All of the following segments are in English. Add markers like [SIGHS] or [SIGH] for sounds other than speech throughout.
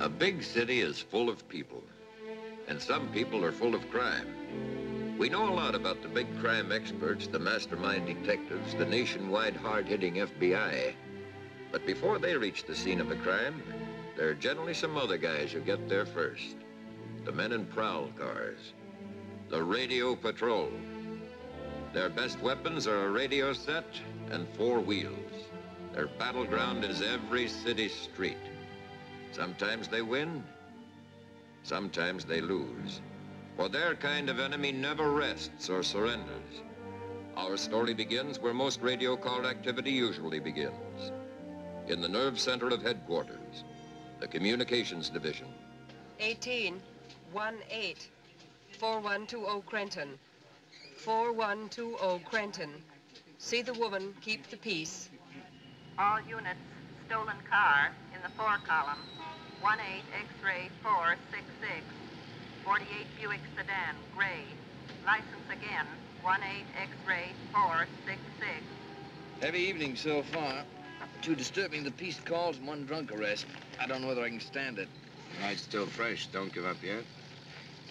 A big city is full of people, and some people are full of crime. We know a lot about the big crime experts, the mastermind detectives, the nationwide hard-hitting FBI. But before they reach the scene of a crime, there are generally some other guys who get there first. The men in prowl cars, the radio patrol. Their best weapons are a radio set and four wheels. Their battleground is every city street. Sometimes they win, sometimes they lose. For their kind of enemy never rests or surrenders. Our story begins where most radio call activity usually begins. In the nerve center of headquarters, the communications division. 18, 1-8, 4120 Crenton. 4120 Crenton. See the woman, keep the peace. All units, stolen car in the four column, 1-8 X-ray 466. 48 Buick sedan, gray. License again, 1-8 X-ray 466. Heavy evening so far. Two disturbing the peace calls and one drunk arrest. I don't know whether I can stand it. Night's still fresh. Don't give up yet.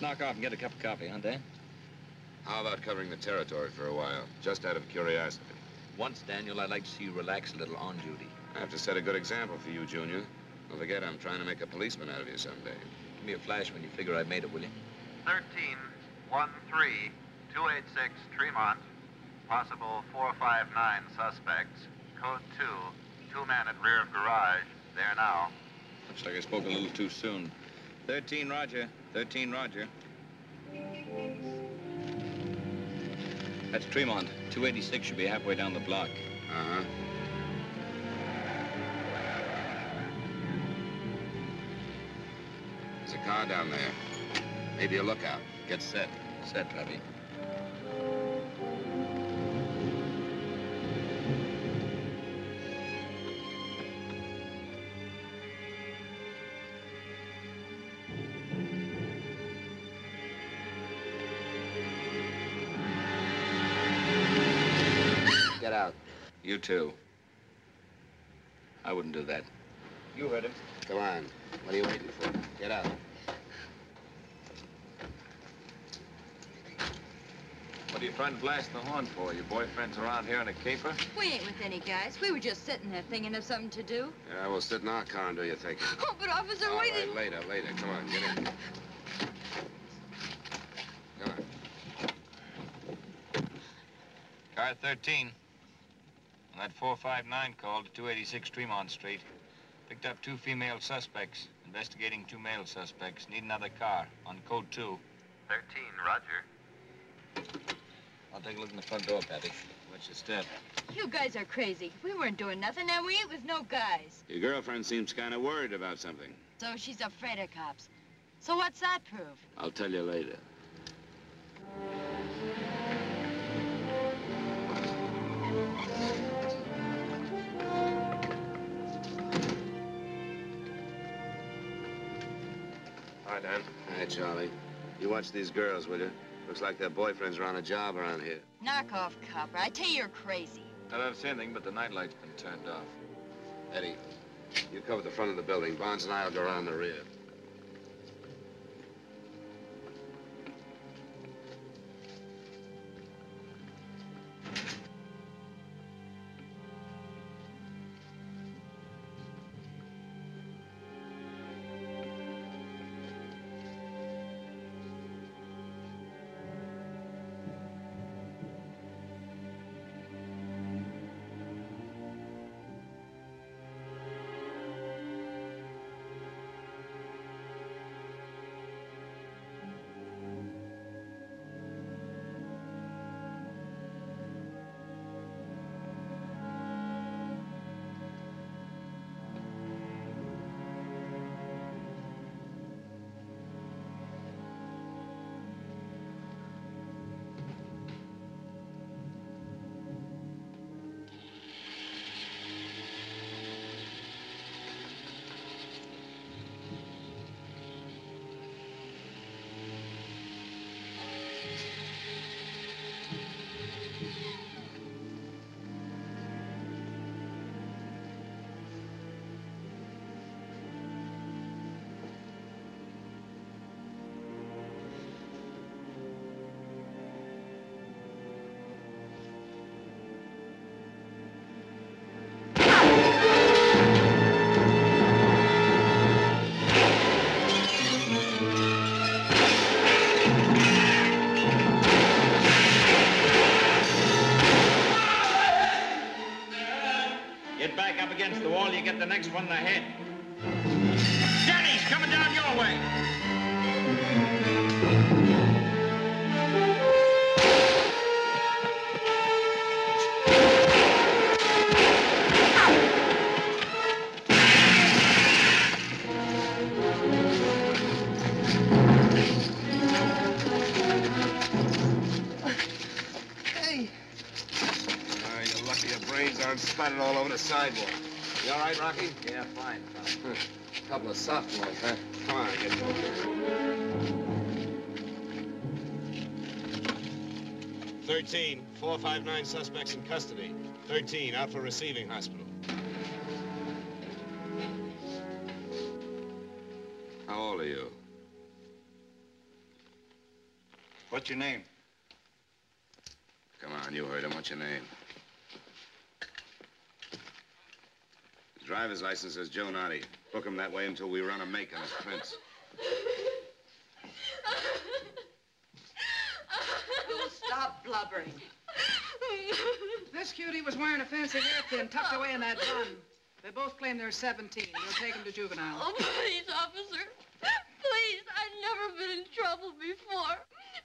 Knock off and get a cup of coffee, huh, Dan? How about covering the territory for a while, just out of curiosity? Once, Daniel, I'd like to see you relax a little on duty. I have to set a good example for you, Junior. Don't forget, I'm trying to make a policeman out of you someday. Give me a flash when you figure I've made it, will you? 13, 1, 3, 286 Tremont. Possible 459 suspects. Code 2, two men at rear of garage. There now. Looks like I spoke a little too soon. 13, Roger. 13, Roger. That's Tremont. 286 should be halfway down the block. Uh-huh. A car down there. Maybe a lookout. Get set. Set, Robbie. Get out. You too. I wouldn't do that. You heard him. Come on. What are you waiting for? Get out. What are you trying to blast the horn for? Your boyfriend's around here in a caper? We ain't with any guys. We were just sitting there thinking of something to do. Yeah, we'll sit in our car and do your thinking. Oh, but officer, All we right, later, later. Come on, get in. Come on. Car 13. On that 459 call to 286 Tremont Street. Picked up two female suspects. Investigating two male suspects. Need another car. On code 2. 13, Roger. I'll take a look in the front door, Patty. Watch your step. You guys are crazy. We weren't doing nothing, and we ain't with no guys. Your girlfriend seems kind of worried about something. So she's afraid of cops. So what's that prove? I'll tell you later. Hi, Dan. Hi, Charlie. You watch these girls, will you? Looks like their boyfriends are on a job around here. Knock off, copper. I tell you, you're crazy. I don't see anything, but the nightlight's been turned off. Eddie, you cover the front of the building. Bonds and I'll go around the rear. next one ahead. Couple of sophomores, huh? Come on, get going. Thirteen, four five nine suspects in custody. Thirteen, out for receiving hospital. How old are you? What's your name? Come on, you heard him. What's your name? His driver's license says Joe Noddy. Book him that way until we run a make on his prints. Oh, stop blubbering. This cutie was wearing a fancy hairpin tucked away in that bun. They both claim they're 17. We'll take them to juvenile. Oh, please, officer. Please, I've never been in trouble before.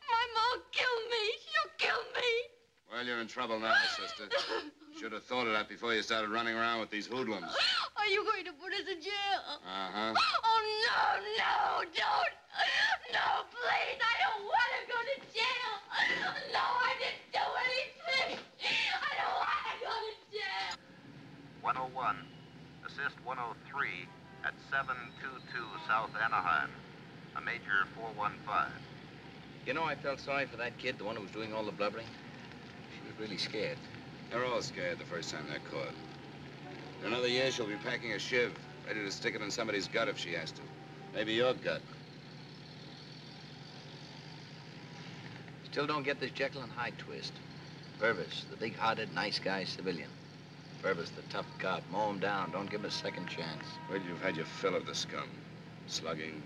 My mom killed me. She'll kill me. Well, you're in trouble now, sister. [LAUGHS] Should have thought of that before you started running around with these hoodlums. [GASPS] Are you going to put us in jail? Uh-huh. [GASPS] Oh, no, no, don't. No, please, I don't want to go to jail. No, I didn't do anything. I don't want to go to jail. 101, assist 103 at 722 South Anaheim. A major 415. You know, I felt sorry for that kid, the one who was doing all the blubbering. She was really scared. They're all scared the first time they're caught. In another year, she'll be packing a shiv, ready to stick it in somebody's gut if she has to. Maybe your gut. Still don't get this Jekyll and Hyde twist. Purvis, the big-hearted, nice guy civilian. Purvis, the tough cop. Mow him down. Don't give him a second chance. Well, you've had your fill of the scum. Slugging,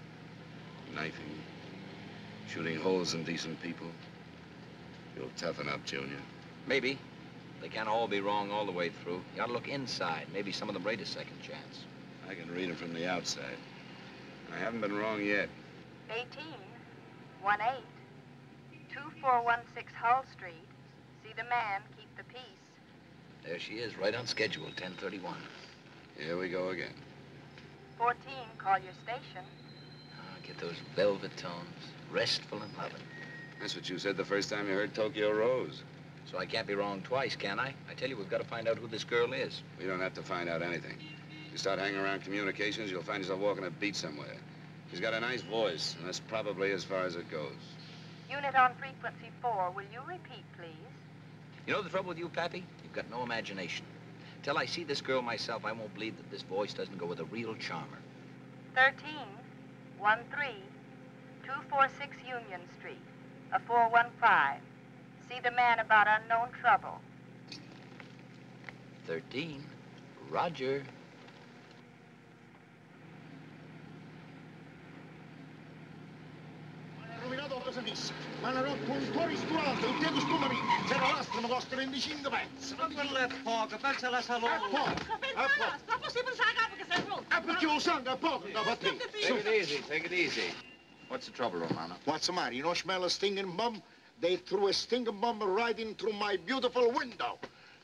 knifing, shooting holes in decent people. You'll toughen up, Junior. Maybe. They can't all be wrong all the way through. You ought to look inside. Maybe some of them rate a second chance. I can read him from the outside. I haven't been wrong yet. 18, 18, 2416 Hull Street. See the man, keep the peace. There she is, right on schedule, 1031. Here we go again. 14, call your station. Ah, get those velvet tones. Restful and loving. That's what you said the first time you heard Tokyo Rose. So I can't be wrong twice, can I? I tell you, we've got to find out who this girl is. We don't have to find out anything. You start hanging around communications, you'll find yourself walking a beat somewhere. She's got a nice voice, and that's probably as far as it goes. Unit on frequency 4, will you repeat, please? You know the trouble with you, Pappy? You've got no imagination. Till I see this girl myself, I won't believe that this voice doesn't go with a real charmer. 13, 13, 246 Union Street, a 415. See the man about unknown trouble. 13. Roger. rovinato cosa disse? Ma ne rotto un po' risturante, un tempo scusami, se la lastra mi costa 25 pezzi. Ma quello è poco, pensa alla salute. È poco, è poco. Ma possiamo usare perché sei pronto? È perché lo sangue è poco da fatti. Take it easy, take it easy. What's the trouble, Romano? What's the matter? You don't smell a stinging bum? They threw a stinging bomb right in through my beautiful window.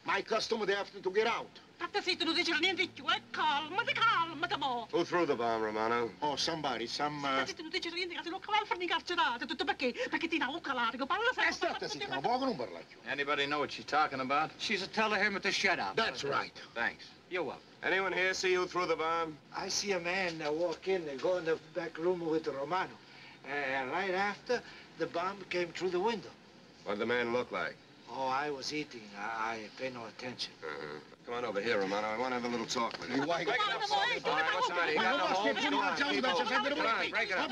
My customer, they have to get out. State zitto, non dice niente più? Calmati, calmati, mo. Who threw the bomb, Romano? Oh, somebody, some... Uh... State zitto, non dice niente, che se non cavare farmi carcerate. Tutto perché? Perché ti davo calare, che parla sempre. State zitto, poco non parla più. Anybody know what she's talking about? She's a teller him to shut up. That's right. Thanks. You're welcome. Anyone here see who threw the bomb? I see a man uh, walk in and go in the back room with Romano. And right after, the bomb came through the window. What did the man look like? Oh, I was eating. I, I pay no attention. Uh-huh. Come on over here, Romano. I want to have a little talk with you. Why? Break it up, Salty. All right, what's the matter? You got no home? Come on, people. Come on, break it up.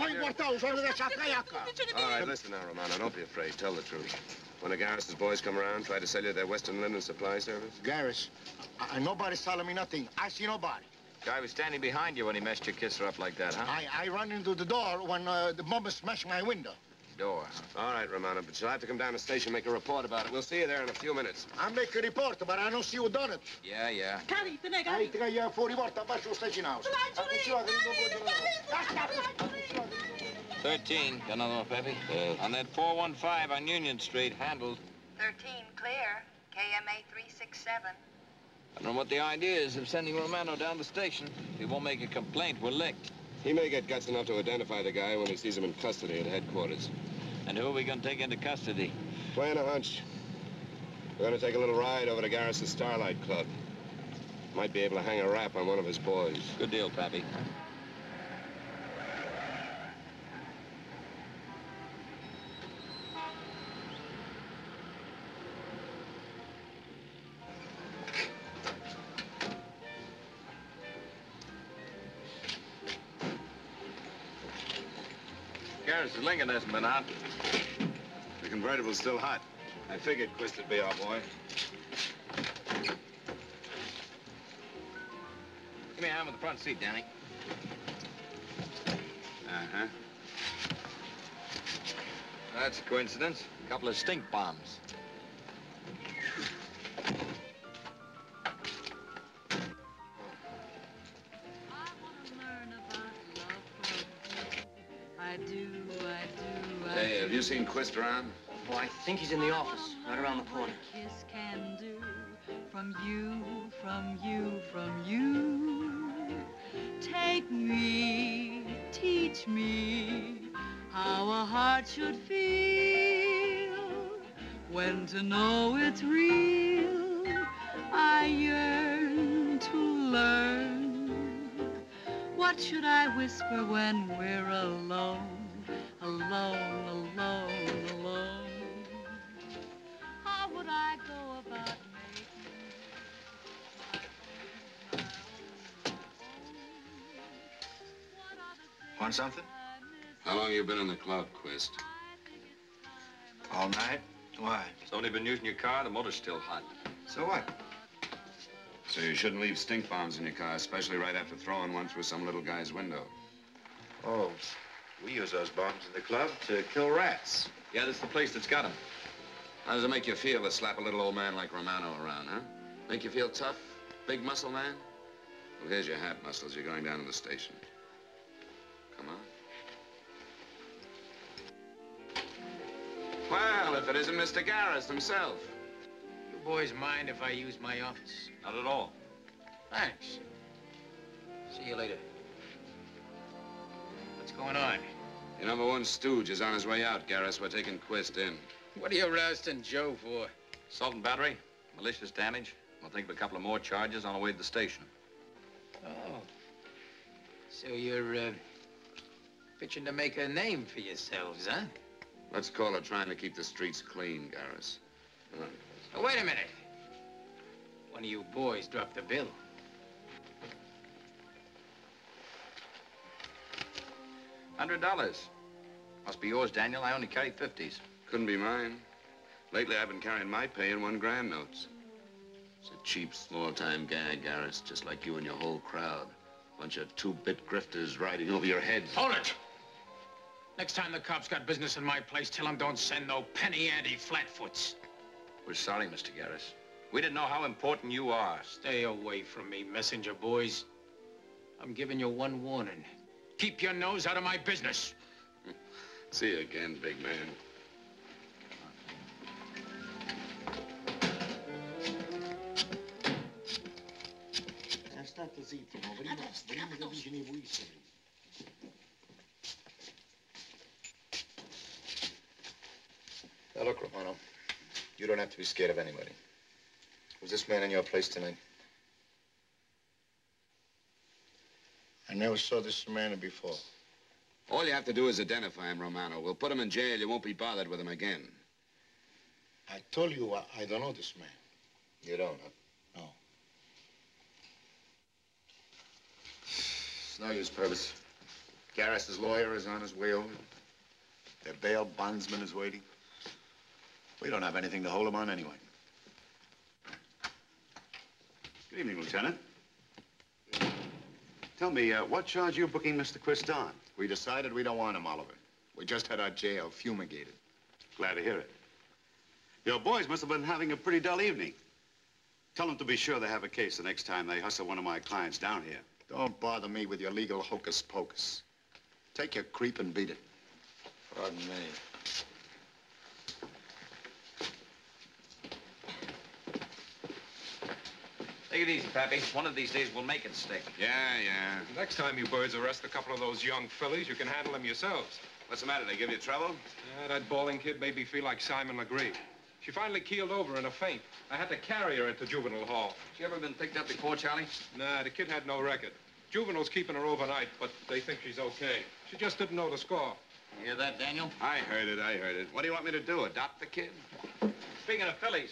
All right, listen now, Romano. Don't be afraid. Tell the truth. When the Garris's boys come around, try to sell you their Western Linen Supply Service? Garris, uh, nobody's telling me nothing. I see nobody. Guy was standing behind you when he messed your kisser up like that, huh? I, I run into the door when uh, the mama smashed my window. Door. All right, Romano, but you'll have to come down to the station and make a report about it. We'll see you there in a few minutes. I'll make a report, but I don't see who done it. Yeah, yeah. Cari, te ne I cari. think I fuori porta, bacio station house. Attenzione, non 13. Got another one, Pappy? Uh, on that 415 on Union Street, handled. 13, clear. KMA 367. I don't know what the idea is of sending Romano down the station. If he won't make a complaint, we're licked. He may get guts enough to identify the guy when he sees him in custody at headquarters. And who are we going to take into custody? Playing a hunch. We're going to take a little ride over to Garris's Starlight Club. Might be able to hang a rap on one of his boys. Good deal, Pappy. Lincoln hasn't been out. The convertible's still hot. I figured Quist would be our boy. Give me a hand with the front seat, Danny. Uh-huh. That's a coincidence. A couple of stink bombs. Hey, have you seen Quist around? Oh, I think he's in the office, right around the corner. kiss can do from you, from you, from you. Take me, teach me how a heart should feel when to know it's real. I yearn to learn. What should I whisper when we're alone, alone, alone, Want something? How long you been in the club, Quist? All night? Why? It's only been using your car. The motor's still hot. So what? So you shouldn't leave stink bombs in your car, especially right after throwing one through some little guy's window. Oh, we use those bombs in the club to kill rats. Yeah, that's the place that's got 'em. How does it make you feel to slap a little old man like Romano around, huh? Make you feel tough? Big muscle man? Well, here's your hat, Muscles. You're going down to the station. Well, if it isn't Mr. Garris himself. You boys mind if I use my office? Not at all. Thanks. See you later. What's going on? Your number one stooge is on his way out, Garris. We're taking Quist in. What are you rousting Joe for? Assault and battery, malicious damage. We'll think of a couple of more charges on the way to the station. Oh. So you're, uh, pitching to make a name for yourselves, huh? Let's call it trying to keep the streets clean, Garris. On. Oh, wait a minute. One of you boys dropped the bill. Hundred dollars. Must be yours, Daniel. I only carry fifties. Couldn't be mine. Lately, I've been carrying my pay in one grand notes. It's a cheap, small-time gag, Garris, just like you and your whole crowd. Bunch of two-bit grifters riding over your heads. Hold it! Next time the cops got business in my place, tell them don't send no penny ante flatfoots. We're sorry, Mr. Garris. We didn't know how important you are. Stay away from me, messenger boys. I'm giving you one warning. Keep your nose out of my business. [LAUGHS] See you again, big man. State zitto, poverino, poverino che dice nei vuisseri. Now, look, Romano, you don't have to be scared of anybody. Was this man in your place tonight? I never saw this man before. All you have to do is identify him, Romano. We'll put him in jail. You won't be bothered with him again. I told you I, I don't know this man. You don't, huh? No. It's no use, Purvis. Garris's lawyer is on his way over. Their bail bondsman is waiting. We don't have anything to hold him on anyway. Good evening, Lieutenant. Tell me, uh, what charge you booking Mr. Quist on? We decided we don't want him, Oliver. We just had our jail fumigated. Glad to hear it. Your boys must have been having a pretty dull evening. Tell them to be sure they have a case the next time they hustle one of my clients down here. Don't bother me with your legal hocus pocus. Take your creep and beat it. Pardon me. Take it easy, Pappy. One of these days we'll make it stick. Yeah, yeah. Next time you birds arrest a couple of those young fillies, you can handle them yourselves. What's the matter? They give you trouble? Yeah, that bawling kid made me feel like Simon Legree. She finally keeled over in a faint. I had to carry her into juvenile hall. She ever been picked up before, Charlie? Nah, the kid had no record. Juvenile's keeping her overnight, but they think she's okay. She just didn't know the score. You hear that, Daniel? I heard it, I heard it. What do you want me to do, adopt the kid? Speaking of fillies,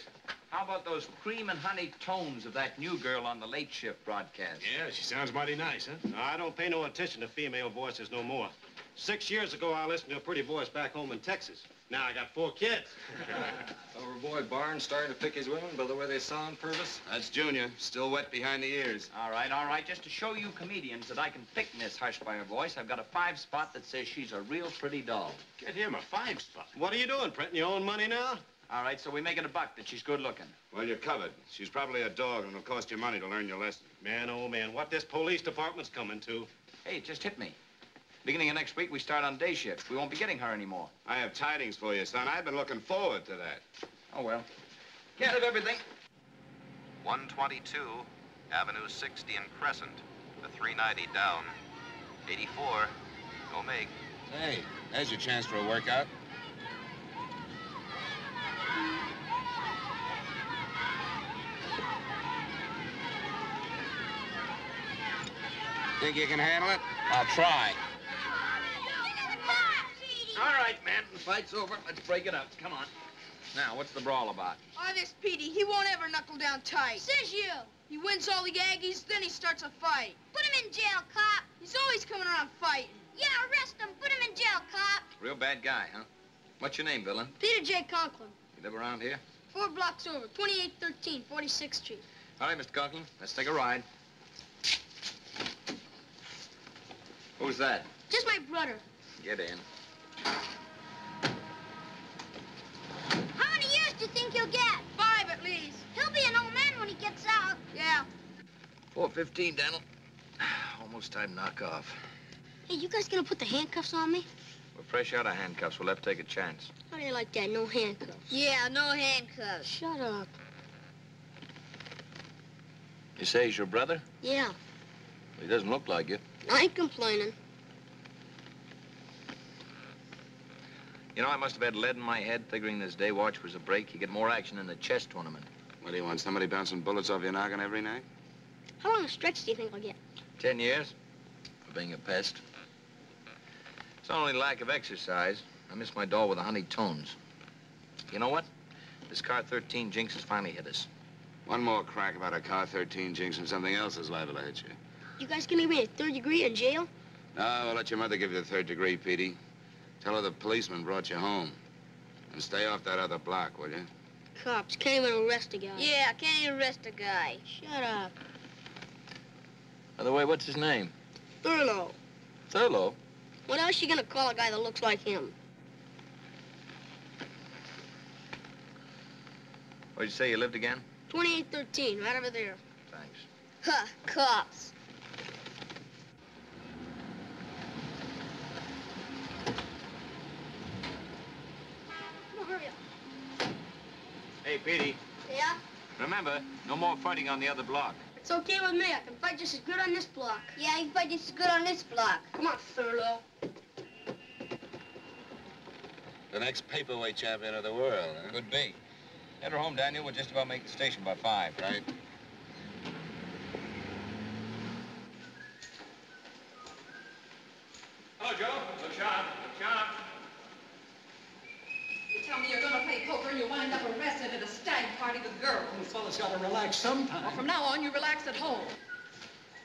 how about those cream and honey tones of that new girl on the late shift broadcast? Yeah, she sounds mighty nice, huh? No, I don't pay no attention to female voices no more. Six years ago, I listened to a pretty voice back home in Texas. Now I got four kids. [LAUGHS] Our boy Barnes starting to pick his women by the way they sound, Purvis? That's Junior, still wet behind the ears. All right, all right. Just to show you comedians that I can pick Miss Hush by her voice, I've got a five spot that says she's a real pretty doll. Get him a five spot. What are you doing, printing your own money now? All right, so we make it a buck that she's good looking. Well, you're covered. She's probably a dog, and it'll cost you money to learn your lesson. Man, oh man, what this police department's coming to. Hey, it just hit me. Beginning of next week, we start on day shift. We won't be getting her anymore. I have tidings for you, son. I've been looking forward to that. Oh, well. Can't have everything. 122, Avenue 60 and Crescent. The 390 down. 84, go make. Hey, there's your chance for a workout. Think you can handle it? I'll try. All right, man. The fight's over. Let's break it up. Come on. Now, what's the brawl about? Oh, this Petey, he won't ever knuckle down tight. Says you. He wins all the Aggies, then he starts a fight. Put him in jail, cop. He's always coming around fighting. Yeah, arrest him. Put him in jail, cop. Real bad guy, huh? What's your name, villain? Peter J. Conklin. You live around here? Four blocks over, 2813, 46th Street. All right, Mr. Conklin. Let's take a ride. Who's that? Just my brother. Get in. How many years do you think he'll get? Five at least. He'll be an old man when he gets out. Yeah. 415, Daniel. [SIGHS] Almost time to knock off. Hey, you guys gonna put the handcuffs on me? We're fresh out of handcuffs. We'll have to take a chance. How do you like that? No handcuffs. Yeah, no handcuffs. Shut up. You say he's your brother? Yeah, Well, he doesn't look like you. I ain't complaining. You know, I must have had lead in my head figuring this day watch was a break. You get more action in the chess tournament. What do you want, somebody bouncing bullets off your noggin every night? How long a stretch do you think I'll get? Ten years for being a pest. It's only lack of exercise. I miss my doll with the honey tones. You know what? This car 13 jinx has finally hit us. One more crack about a car 13 jinx and something else is liable to hit you. You guys gonna give me a third degree in jail? No, we'll let your mother give you the third degree, Petey. Tell her the policeman brought you home. And stay off that other block, will you? Cops can't even arrest a guy. Yeah, can't even arrest a guy. Shut up. By the way, what's his name? Thurlow. Thurlow. What else you gonna call a guy that looks like him? Where'd you say you lived again? 2813, right over there. Thanks. Huh, cops. Come on, hurry up. Hey, Petey. Yeah? Remember, no more fighting on the other block. It's okay with me. I can fight just as good on this block. Yeah, you can fight just as good on this block. Come on, Thurlow. The next paperweight champion of the world, huh? Could be. Head her home, Daniel. We'll just about make the station by five. Right. Hello, Joe. Look sharp. Look sharp. You tell me you're gonna play poker and you wind up arrested at a stag party with girls. The fella's gotta relax sometime. Well, from now on, you relax at home.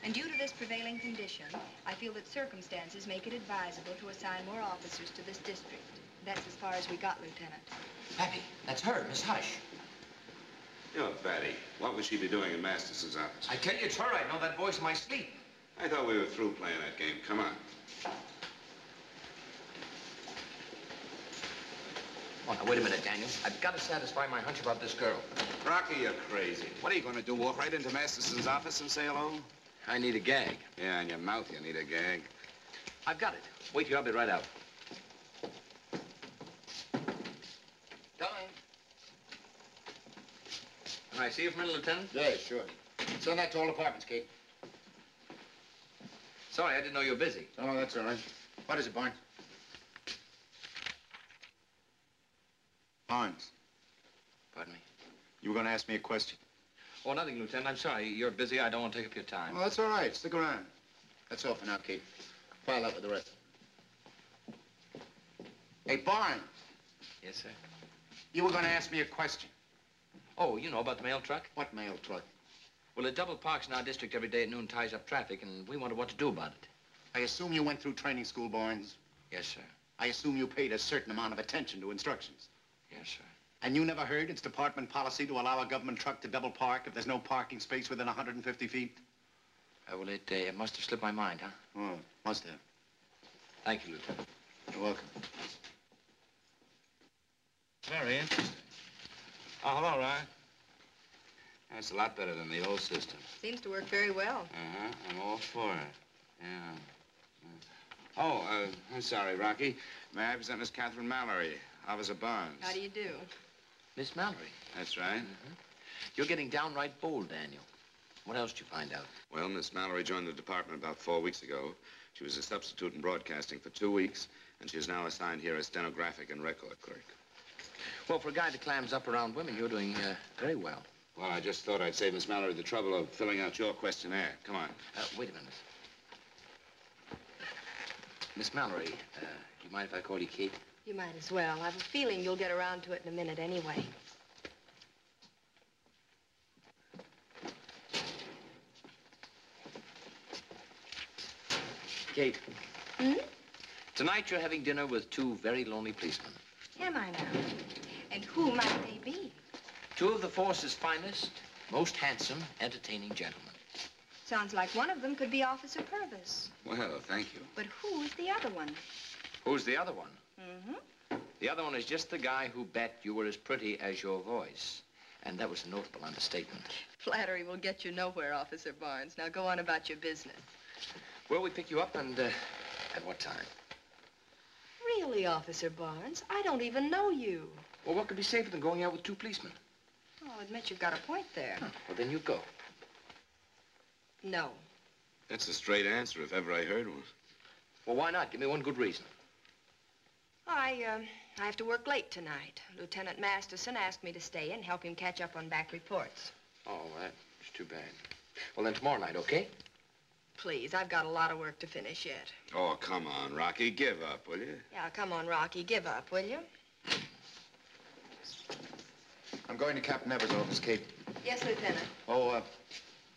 And due to this prevailing condition, I feel that circumstances make it advisable to assign more officers to this district. That's as far as we got, Lieutenant. Pappy, that's her, Miss Hush. You're Betty. What would she be doing in Masterson's office? I tell you, it's her. I know that voice in my sleep. I thought we were through playing that game. Come on. Oh, now, wait a minute, Daniel. I've got to satisfy my hunch about this girl. Rocky, you're crazy. What are you going to do, walk right into Masterson's office and say hello? I need a gag. Yeah, in your mouth you need a gag. I've got it. Wait here. I'll be right out. Darling. Can I see you for a minute, Lieutenant? Yeah, sure. Send that to all departments, Kate. Sorry, I didn't know you were busy. Oh, that's all right. What is it, Barnes? Barnes. Pardon me? You were going to ask me a question. Oh, nothing, Lieutenant. I'm sorry. You're busy. I don't want to take up your time. Oh, that's all right. Stick around. That's all for now, Kate. File up with the rest. Hey, Barnes, Yes, sir. you were going to ask me a question. Oh, you know about the mail truck? What mail truck? Well, it double parks in our district every day at noon, ties up traffic, and we wondered what to do about it. I assume you went through training school, Barnes. Yes, sir. I assume you paid a certain amount of attention to instructions. Yes, sir. And you never heard it's department policy to allow a government truck to double park if there's no parking space within 150 feet? Uh, well, it, uh, it must have slipped my mind, huh? Oh, must have. Thank you, Lieutenant. You're welcome. Very interesting. Oh, hello, Ryan. That's a lot better than the old system. Seems to work very well. Uh-huh. I'm all for it. Yeah. yeah. Oh, uh, I'm sorry, Rocky. May I present Miss Catherine Mallory, Officer Barnes? How do you do? Miss Mallory. That's right. You're getting downright bold, Daniel. What else did you find out? Well, Miss Mallory joined the department about four weeks ago. She was a substitute in broadcasting for two weeks, and she is now assigned here as stenographic and record clerk. Well, for a guy that clams up around women, you're doing uh, very well. Well, I just thought I'd save Miss Mallory the trouble of filling out your questionnaire. Come on. Uh, wait a minute. Miss Mallory, uh, do you mind if I call you Kate? You might as well. I have a feeling you'll get around to it in a minute anyway. Kate. Hmm? Tonight you're having dinner with two very lonely policemen. Am I now? And who might they be? Two of the force's finest, most handsome, entertaining gentlemen. Sounds like one of them could be Officer Purvis. Well, thank you. But who's the other one? Who's the other one? Mm-hmm. The other one is just the guy who bet you were as pretty as your voice. And that was a notable understatement. Flattery will get you nowhere, Officer Barnes. Now go on about your business. Well, we pick you up and, uh, at what time? Really, Officer Barnes? I don't even know you. Well, what could be safer than going out with two policemen? I'll admit you've got a point there. Well, then you go. No. That's a straight answer if ever I heard one. Well, why not? Give me one good reason. I, uh, I have to work late tonight. Lieutenant Masterson asked me to stay and help him catch up on back reports. Oh, that's too bad. Well, then tomorrow night, okay? Please, I've got a lot of work to finish yet. Oh, come on, Rocky. Give up, will you? Yeah, come on, Rocky. Give up, will you? I'm going to Captain Evers' office, Kate. Yes, Lieutenant. Oh, uh,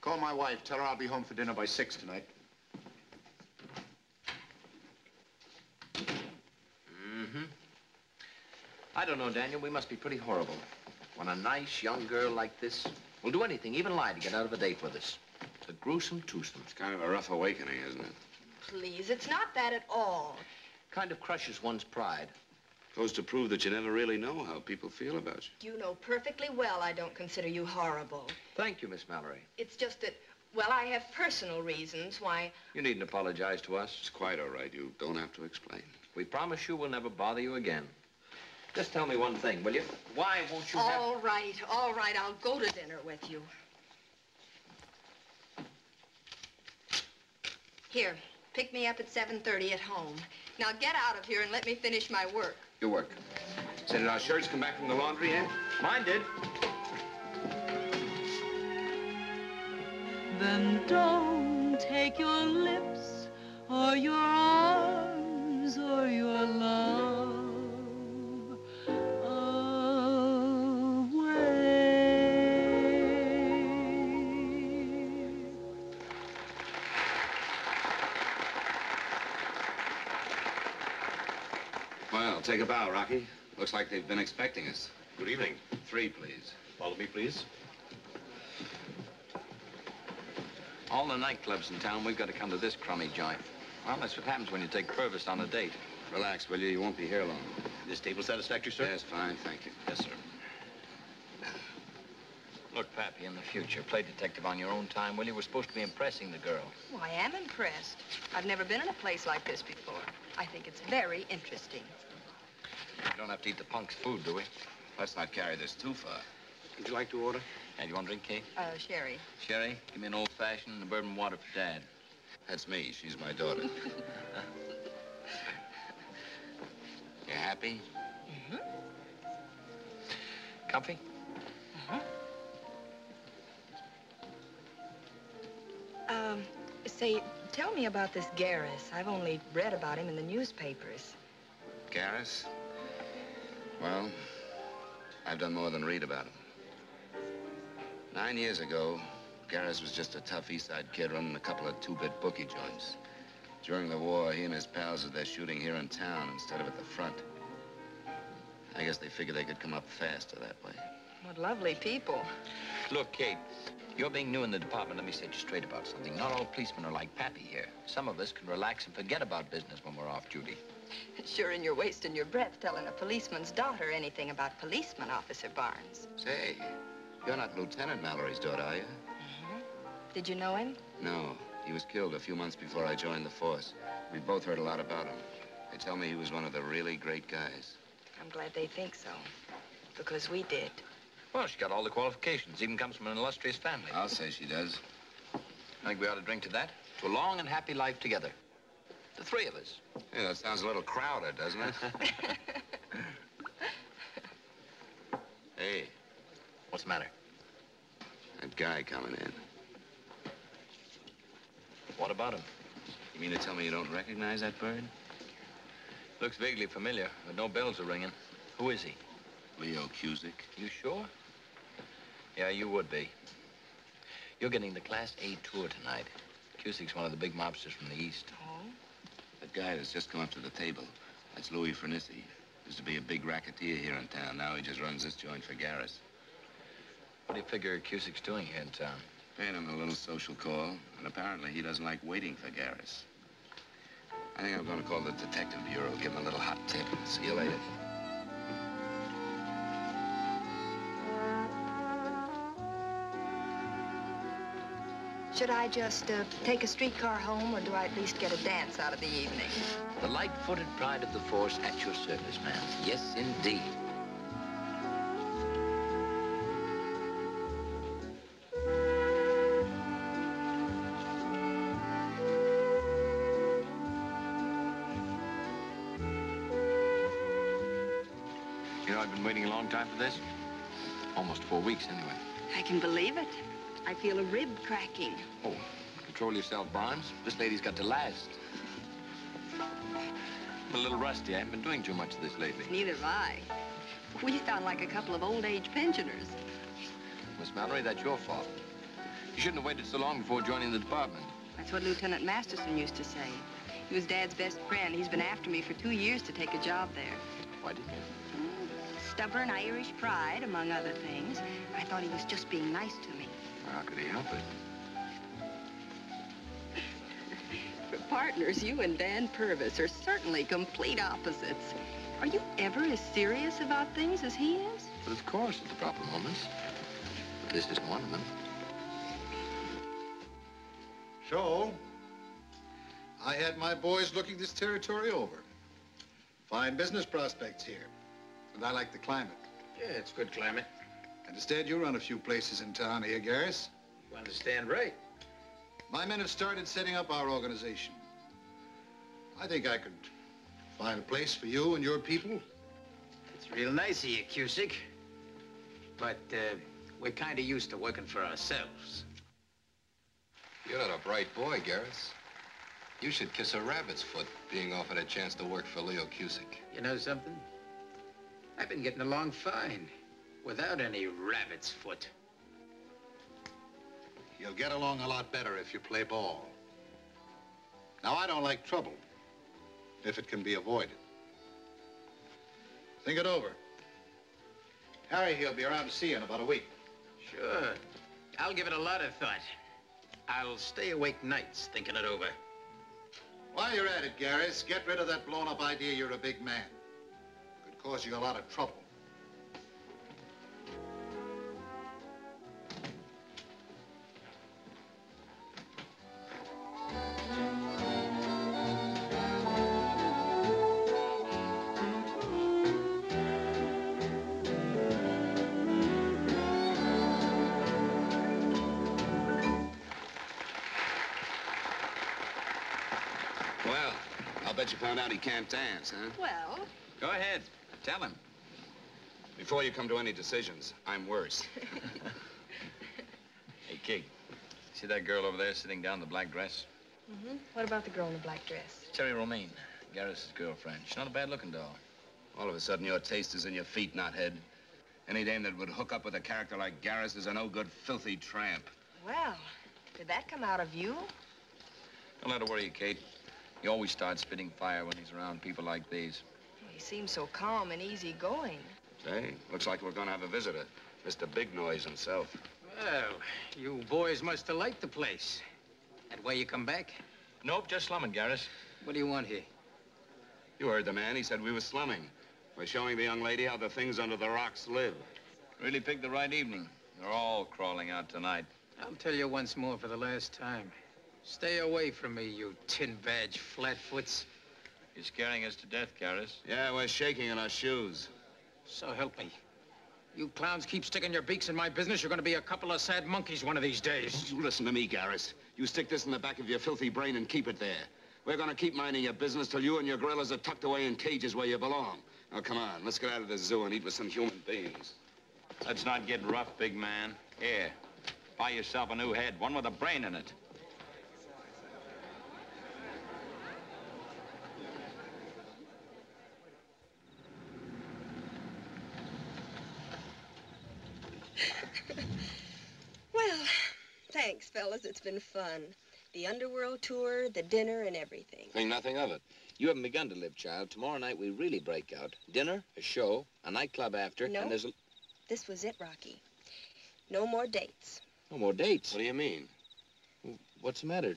call my wife. Tell her I'll be home for dinner by six tonight. I don't know, Daniel. We must be pretty horrible. When a nice young girl like this will do anything, even lie, to get out of a date with us. It's a gruesome twosome. It's kind of a rough awakening, isn't it? Please, it's not that at all. Kind of crushes one's pride. Goes to prove that you never really know how people feel about you. You know perfectly well I don't consider you horrible. Thank you, Miss Mallory. It's just that, well, I have personal reasons why. You needn't apologize to us. It's quite all right. You don't have to explain. We promise you we'll never bother you again. Just tell me one thing, will you? Why won't you have... All right, all right. I'll go to dinner with you. Here, pick me up at 7.30 at home. Now get out of here and let me finish my work. Your work. Say, did our shirts come back from the laundry yet? Mine did. Then don't take a bow, Rocky. Looks like they've been expecting us. Good evening. Three, please. Follow me, please. All the nightclubs in town, we've got to come to this crummy joint. Well, that's what happens when you take Purvis on a date. Relax, will you? You won't be here long. This table satisfactory, sir? Yes, fine, thank you. Yes, sir. Look, Pappy, in the future, play detective on your own time, will you? We're supposed to be impressing the girl. Oh, I am impressed. I've never been in a place like this before. I think it's very interesting. We don't have to eat the punk's food, do we? Let's not carry this too far. Would you like to order? And you want to drink, Kate? Uh, sherry. Sherry? Give me an old-fashioned and a bourbon water for Dad. That's me. She's my daughter. [LAUGHS] you happy? Mm-hmm. Comfy? Mm-hmm. Um, say, tell me about this Garris. I've only read about him in the newspapers. Garris? Well, I've done more than read about him. Nine years ago, Garris was just a tough East Side kid running a couple of two-bit bookie joints. During the war, he and his pals did their shooting here in town instead of at the front. I guess they figured they could come up faster that way. What lovely people. Look, Kate, you're being new in the department. Let me set you straight about something. Not all policemen are like Pappy here. Some of us can relax and forget about business when we're off duty. Sure, and you're wasting your breath telling a policeman's daughter anything about policeman, Officer Barnes. Say, you're not Lieutenant Mallory's daughter, are you? Mm-hmm. Did you know him? No. He was killed a few months before I joined the force. We both heard a lot about him. They tell me he was one of the really great guys. I'm glad they think so. Because we did. Well, she got all the qualifications. Even comes from an illustrious family. I'll say she does. I think we ought to drink to that. To a long and happy life together. The three of us. Yeah, that sounds a little crowded, doesn't it? [LAUGHS] hey. What's the matter? That guy coming in. What about him? You mean to tell me you don't recognize that bird? Looks vaguely familiar, but no bells are ringing. Who is he? Leo Cusick. You sure? Yeah, you would be. You're getting the Class A tour tonight. Cusick's one of the big mobsters from the East. Oh? That guy that's just come up to the table, that's Louis Fernissi. Used to be a big racketeer here in town. Now he just runs this joint for Garris. What do you figure Cusick's doing here in town? Paying him a little social call, and apparently he doesn't like waiting for Garris. I think I'm going to call the detective bureau, give him a little hot tip. See you later. Should I just uh, take a streetcar home, or do I at least get a dance out of the evening? The light-footed pride of the force at your service, ma'am. Yes, indeed. You know, I've been waiting a long time for this. Almost four weeks, anyway. I can believe it. I feel a rib cracking. Oh, control yourself, Barnes. This lady's got to last. I'm a little rusty. I haven't been doing too much of this lately. Neither have I. We sound like a couple of old-age pensioners. Miss Mallory, that's your fault. You shouldn't have waited so long before joining the department. That's what Lieutenant Masterson used to say. He was Dad's best friend. He's been after me for two years to take a job there. Why didn't you? Hmm. Stubborn Irish pride, among other things. I thought he was just being nice to me. How could he help it? For partners, you and Dan Purvis are certainly complete opposites. Are you ever as serious about things as he is? But of course, at the proper moments. But this isn't one of them. So, I had my boys looking this territory over. Fine business prospects here. And I like the climate. Yeah, it's good climate. Understand you run a few places in town here, Garris. You understand right. My men have started setting up our organization. I think I could find a place for you and your people. It's real nice of you, Cusick. But uh, we're kind of used to working for ourselves. You're not a bright boy, Garris. You should kiss a rabbit's foot being offered a chance to work for Leo Cusick. You know something? I've been getting along fine without any rabbit's foot. You'll get along a lot better if you play ball. Now, I don't like trouble, if it can be avoided. Think it over. Harry, he'll be around to see you in about a week. Sure. I'll give it a lot of thought. I'll stay awake nights thinking it over. While you're at it, Garris, get rid of that blown-up idea you're a big man. It could cause you a lot of trouble. You found out he can't dance, huh? Well, Go ahead. Tell him. Before you come to any decisions, I'm worse. [LAUGHS] Hey, Kate, See that girl over there sitting down in the black dress? Mm-hmm. What about the girl in the black dress? Terry Romaine, Garris's girlfriend. She's not a bad-looking doll. All of a sudden, your taste is in your feet, not head. Any dame that would hook up with a character like Garris is a no-good, filthy tramp. Well, did that come out of you? Don't let her worry you, Kate. He always starts spitting fire when he's around people like these. He seems so calm and easygoing. Say, looks like we're gonna have a visitor. Mr. Big Noise himself. Well, you boys must have liked the place. That way you come back? Nope, just slumming, Garris. What do you want here? You heard the man. He said we were slumming. We're showing the young lady how the things under the rocks live. Really picked the right evening. They're all crawling out tonight. I'll tell you once more for the last time. Stay away from me, you tin badge flatfoots. You're scaring us to death, Garris. Yeah, we're shaking in our shoes. So help me. You clowns keep sticking your beaks in my business, you're gonna be a couple of sad monkeys one of these days. You listen to me, Garris. You stick this in the back of your filthy brain and keep it there. We're gonna keep minding your business till you and your gorillas are tucked away in cages where you belong. Now, come on, let's get out of the zoo and eat with some human beings. Let's not get rough, big man. Here, buy yourself a new head, one with a brain in it. Well, thanks, fellas. It's been fun. The underworld tour, the dinner, and everything. Think nothing of it. You haven't begun to live, child. Tomorrow night we really break out. Dinner, a show, a nightclub after, No. and there's a... This was it, Rocky. No more dates. No more dates. What do you mean? What's the matter?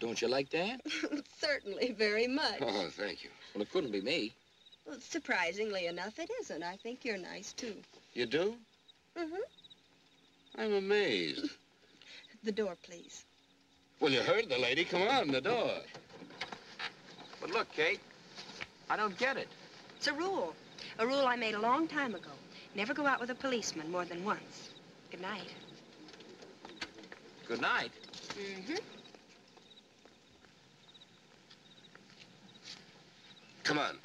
Don't you like that? [LAUGHS] Certainly, very much. Oh, thank you. Well, it couldn't be me. Well, surprisingly enough, it isn't. I think you're nice, too. You do? Mm-hmm. I'm amazed. The door, please. Well, you heard the lady. Come on, the door. But look, Kate, I don't get it. It's a rule. A rule I made a long time ago. Never go out with a policeman more than once. Good night. Good night. Mm-hmm. Come on.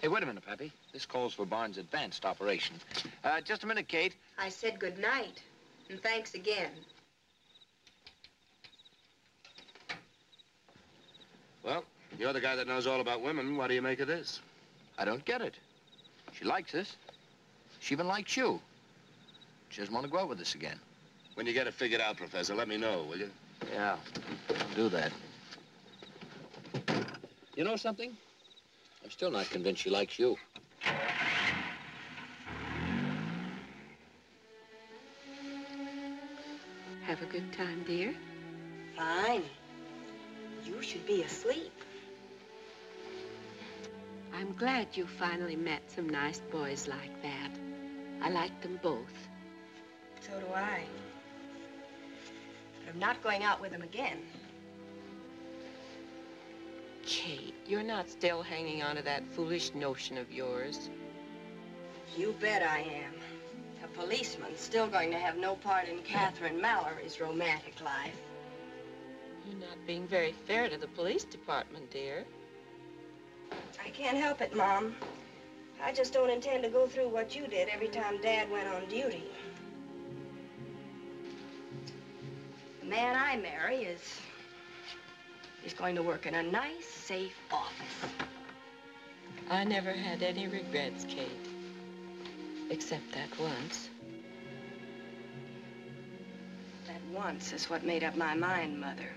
Hey, wait a minute, Pappy. This calls for Barnes' advanced operation. Uh, just a minute, Kate. I said good night. And thanks again. Well, you're the guy that knows all about women. What do you make of this? I don't get it. She likes us. She even likes you. She doesn't want to go out with us again. When you get it figured out, Professor, let me know, will you? Yeah, I'll do that. You know something? I'm still not convinced she likes you. Have a good time, dear. Fine. You should be asleep. I'm glad you finally met some nice boys like that. I like them both. So do I. But I'm not going out with them again. Kate, you're not still hanging on to that foolish notion of yours. You bet I am. A policeman's still going to have no part in Catherine Mallory's romantic life. You're not being very fair to the police department, dear. I can't help it, Mom. I just don't intend to go through what you did every time Dad went on duty. The man I marry is... He's going to work in a nice, safe office. I never had any regrets, Kate. Except that once. That once is what made up my mind, Mother.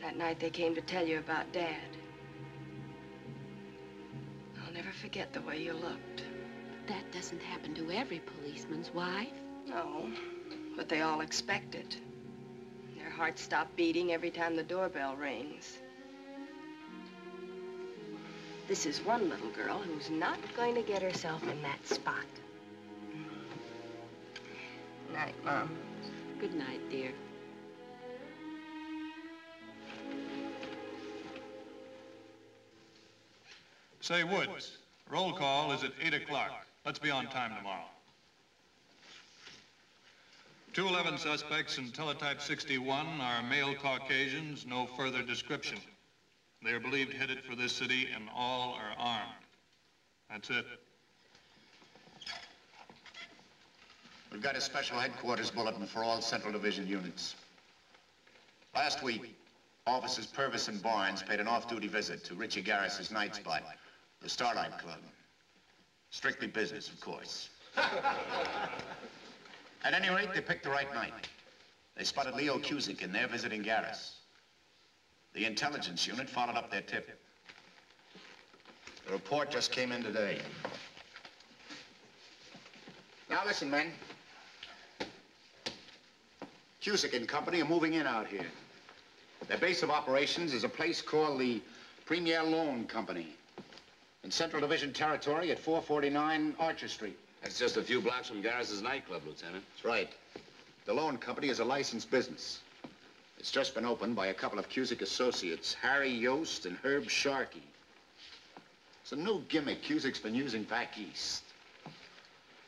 That night they came to tell you about Dad. I'll never forget the way you looked. That doesn't happen to every policeman's wife. No, but they all expect it. Their hearts stop beating every time the doorbell rings. This is one little girl who's not going to get herself in that spot. Good night, Mom. Good night, dear. Say, Woods, roll call is at 8 o'clock. Let's be on time tomorrow. 211 suspects in teletype 61 are male Caucasians, no further description. They are believed headed for this city and all are armed. That's it. We've got a special headquarters bulletin for all Central Division units. Last week, Officers Purvis and Barnes paid an off-duty visit to Richie Garris's night spot, the Starlight Club. Strictly business, of course. At any rate, they picked the right night. They spotted Leo Cusick in there visiting Garris. The intelligence unit followed up their tip. The report just came in today. Now listen, men. Cusick and company are moving in out here. Their base of operations is a place called the Premier Loan Company in Central Division territory at 449 Archer Street. That's just a few blocks from Garris's nightclub, Lieutenant. That's right. The loan company is a licensed business. It's just been opened by a couple of Cusick associates, Harry Yost and Herb Sharkey. It's a new gimmick Cusick's been using back east.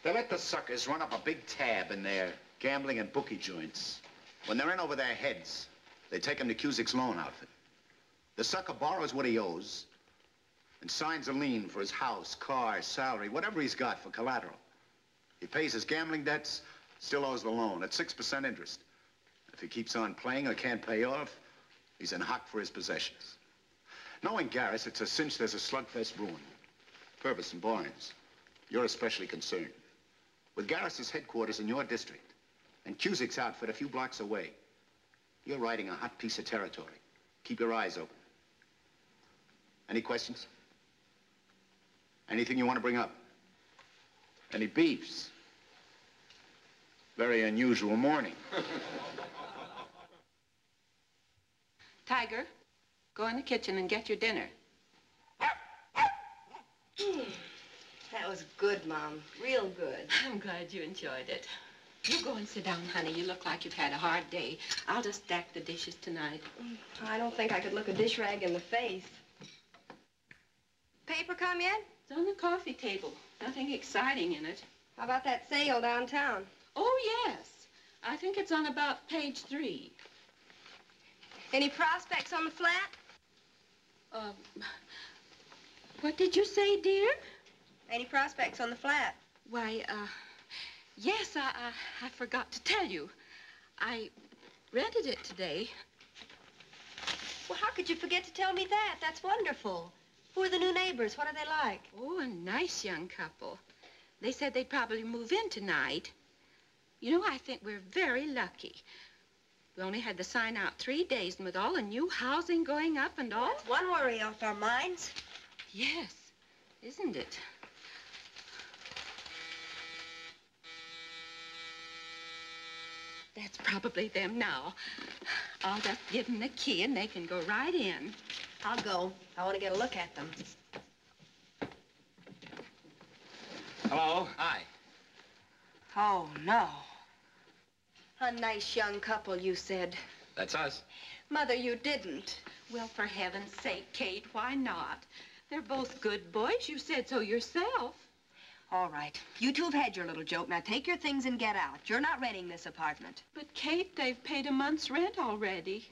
They let the suckers run up a big tab in their gambling and bookie joints. When they're in over their heads, they take him to Cusick's loan outfit. The sucker borrows what he owes and signs a lien for his house, car, salary, whatever he's got for collateral. He pays his gambling debts, still owes the loan at 6% interest. If he keeps on playing or can't pay off, he's in hock for his possessions. Knowing Garris, it's a cinch there's a slugfest brewing. Purvis and Barnes, you're especially concerned. With Garris's headquarters in your district and Cusick's outfit a few blocks away, you're riding a hot piece of territory. Keep your eyes open. Any questions? Anything you want to bring up? Any beefs? Very unusual morning. [LAUGHS] Tiger, go in the kitchen and get your dinner. [CLEARS THROAT] That was good, Mom. Real good. I'm glad you enjoyed it. You go and sit down, honey. You look like you've had a hard day. I'll just stack the dishes tonight. Mm, I don't think I could look a dish rag in the face. Paper come yet? It's on the coffee table. Nothing exciting in it. How about that sale downtown? Oh, yes. I think it's on about page three. Any prospects on the flat? Um, what did you say, dear? Any prospects on the flat? Why, uh, yes, I, I, I forgot to tell you. I rented it today. Well, how could you forget to tell me that? That's wonderful. Who are the new neighbors? What are they like? Oh, a nice young couple. They said they'd probably move in tonight. You know, I think we're very lucky. We only had the sign out three days, and with all the new housing going up and all. That's one worry off our minds. Yes, isn't it? That's probably them now. I'll just give them the key and they can go right in. I'll go. I want to get a look at them. Hello? Hi. Oh, no. A nice young couple, you said. That's us. Mother, you didn't. Well, for heaven's sake, Kate, why not? They're both good boys. You said so yourself. All right. You two have had your little joke. Now take your things and get out. You're not renting this apartment. But, Kate, they've paid a month's rent already.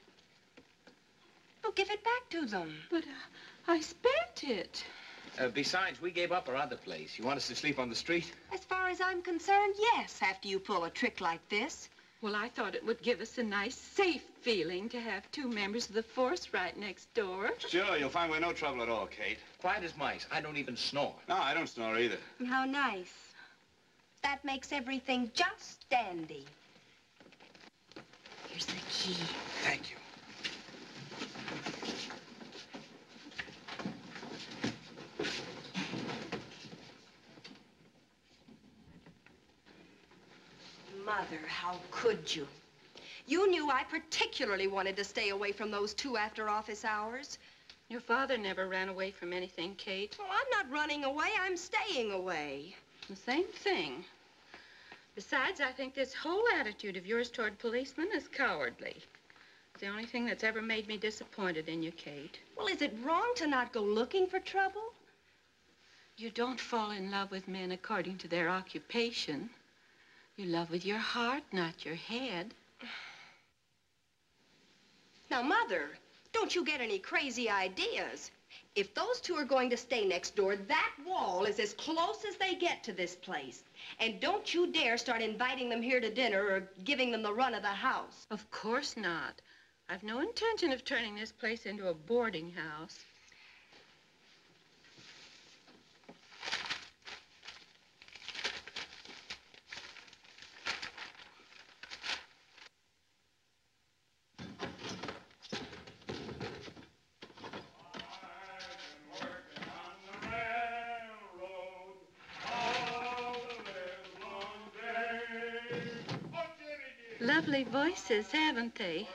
Well, give it back to them. But uh, I spent it. Uh, besides, we gave up our other place. You want us to sleep on the street? As far as I'm concerned, yes, after you pull a trick like this. Well, I thought it would give us a nice, safe feeling to have two members of the force right next door. Sure, you'll find we're no trouble at all, Kate. Quiet as mice. I don't even snore. No, I don't snore either. How nice. That makes everything just dandy. Here's the key. Thank you. Mother, how could you? You knew I particularly wanted to stay away from those two after office hours. Your father never ran away from anything, Kate. Well, I'm not running away. I'm staying away. The same thing. Besides, I think this whole attitude of yours toward policemen is cowardly. It's the only thing that's ever made me disappointed in you, Kate. Well, is it wrong to not go looking for trouble? You don't fall in love with men according to their occupation. You love with your heart, not your head. Now, Mother, don't you get any crazy ideas. If those two are going to stay next door, that wall is as close as they get to this place. And don't you dare start inviting them here to dinner or giving them the run of the house. Of course not. I've no intention of turning this place into a boarding house. Lovely voices, haven't they?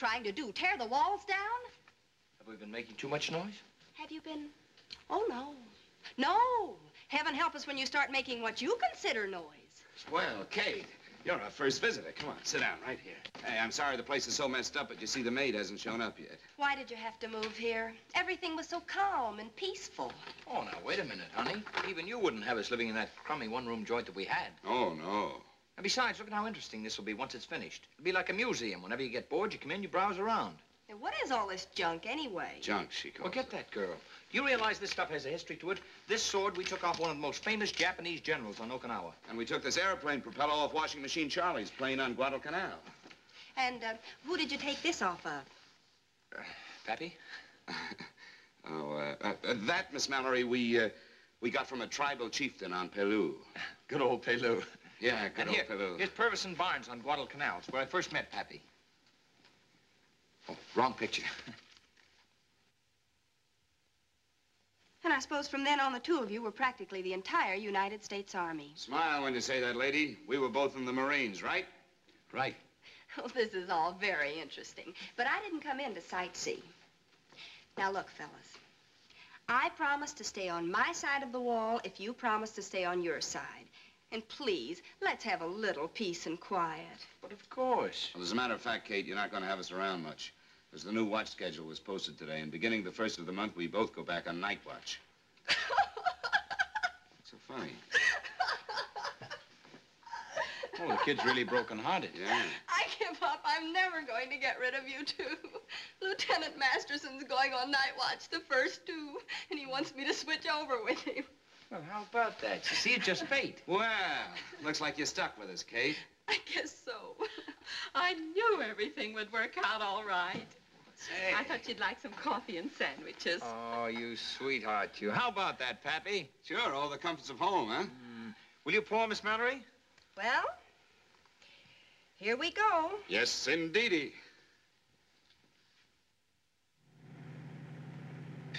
Trying to do? Tear the walls down? Have we been making too much noise? Have you been? Oh, no. No. Heaven help us when you start making what you consider noise. Well, Kate, you're our first visitor. Come on, sit down right here. Hey, I'm sorry the place is so messed up, but you see, the maid hasn't shown up yet. Why did you have to move here? Everything was so calm and peaceful. Oh, now, wait a minute, honey. Even you wouldn't have us living in that crummy one-room joint that we had. Oh, no. And besides, look at how interesting this will be once it's finished. It'll be like a museum. Whenever you get bored, you come in, you browse around. And what is all this junk anyway? Junk, she calls Well, get that girl. Do you realize this stuff has a history to it? This sword we took off one of the most famous Japanese generals on Okinawa. And we took this airplane propeller off Washing Machine Charlie's plane on Guadalcanal. And uh, who did you take this off of? Pappy? [LAUGHS] Oh, uh, uh, uh, that, Miss Mallory, we, uh, we got from a tribal chieftain on Pelou. Good old Pelou. Yeah, good and old here, Pelou. here's Purvis and Barnes on Guadalcanal. It's where I first met Pappy. Oh, wrong picture. [LAUGHS] And I suppose from then on, the two of you were practically the entire United States Army. Smile when you say that, lady. We were both in the Marines, right? Right. [LAUGHS] Well, this is all very interesting. But I didn't come in to sightsee. Now, look, fellas. I promise to stay on my side of the wall if you promise to stay on your side. And please, let's have a little peace and quiet. But of course. Well, as a matter of fact, Kate, you're not going to have us around much. Because the new watch schedule was posted today, and beginning the first of the month, we both go back on night watch. [LAUGHS] So funny? Oh, the kid's really broken-hearted. Yeah. I give up. I'm never going to get rid of you two. Lieutenant Masterson's going on night watch the first two, and he wants me to switch over with him. Well, how about that? You see, it's just fate. Well, looks like you're stuck with us, Kate. I guess so. [LAUGHS] I knew everything would work out all right. Say. I thought you'd like some coffee and sandwiches. Oh, you sweetheart, you. How about that, Pappy? Sure, all the comforts of home, huh? Hmm. Will you pour, Miss Mallory? Well, here we go. Yes, indeedy.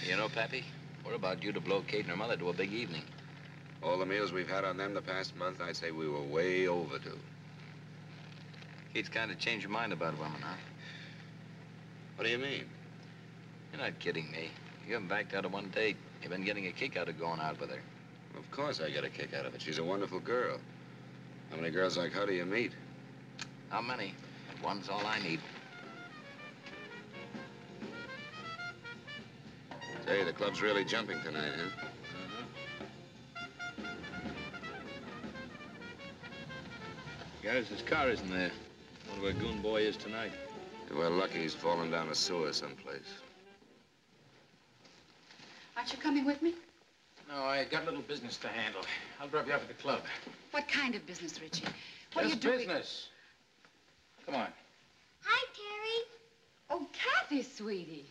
You know, Pappy, we're about due to blow Kate and her mother to a big evening. All the meals we've had on them the past month, I'd say we were way overdue. Kate's kind of changed your mind about women, huh? What do you mean? You're not kidding me. You haven't backed out of one date. You've been getting a kick out of going out with her. Of course I get a kick out of it. She's a wonderful girl. How many girls like her do you meet? How many? One's all I need. Say, the club's really jumping tonight, huh? Garris's car isn't there. Wonder where Goon Boy is tonight. If We're lucky he's fallen down a sewer someplace. Aren't you coming with me? No, I got a little business to handle. I'll drop you off at the club. What kind of business, Richie? What Just are you doing? business. Come on. Hi, Terry. Oh, Kathy, sweetie.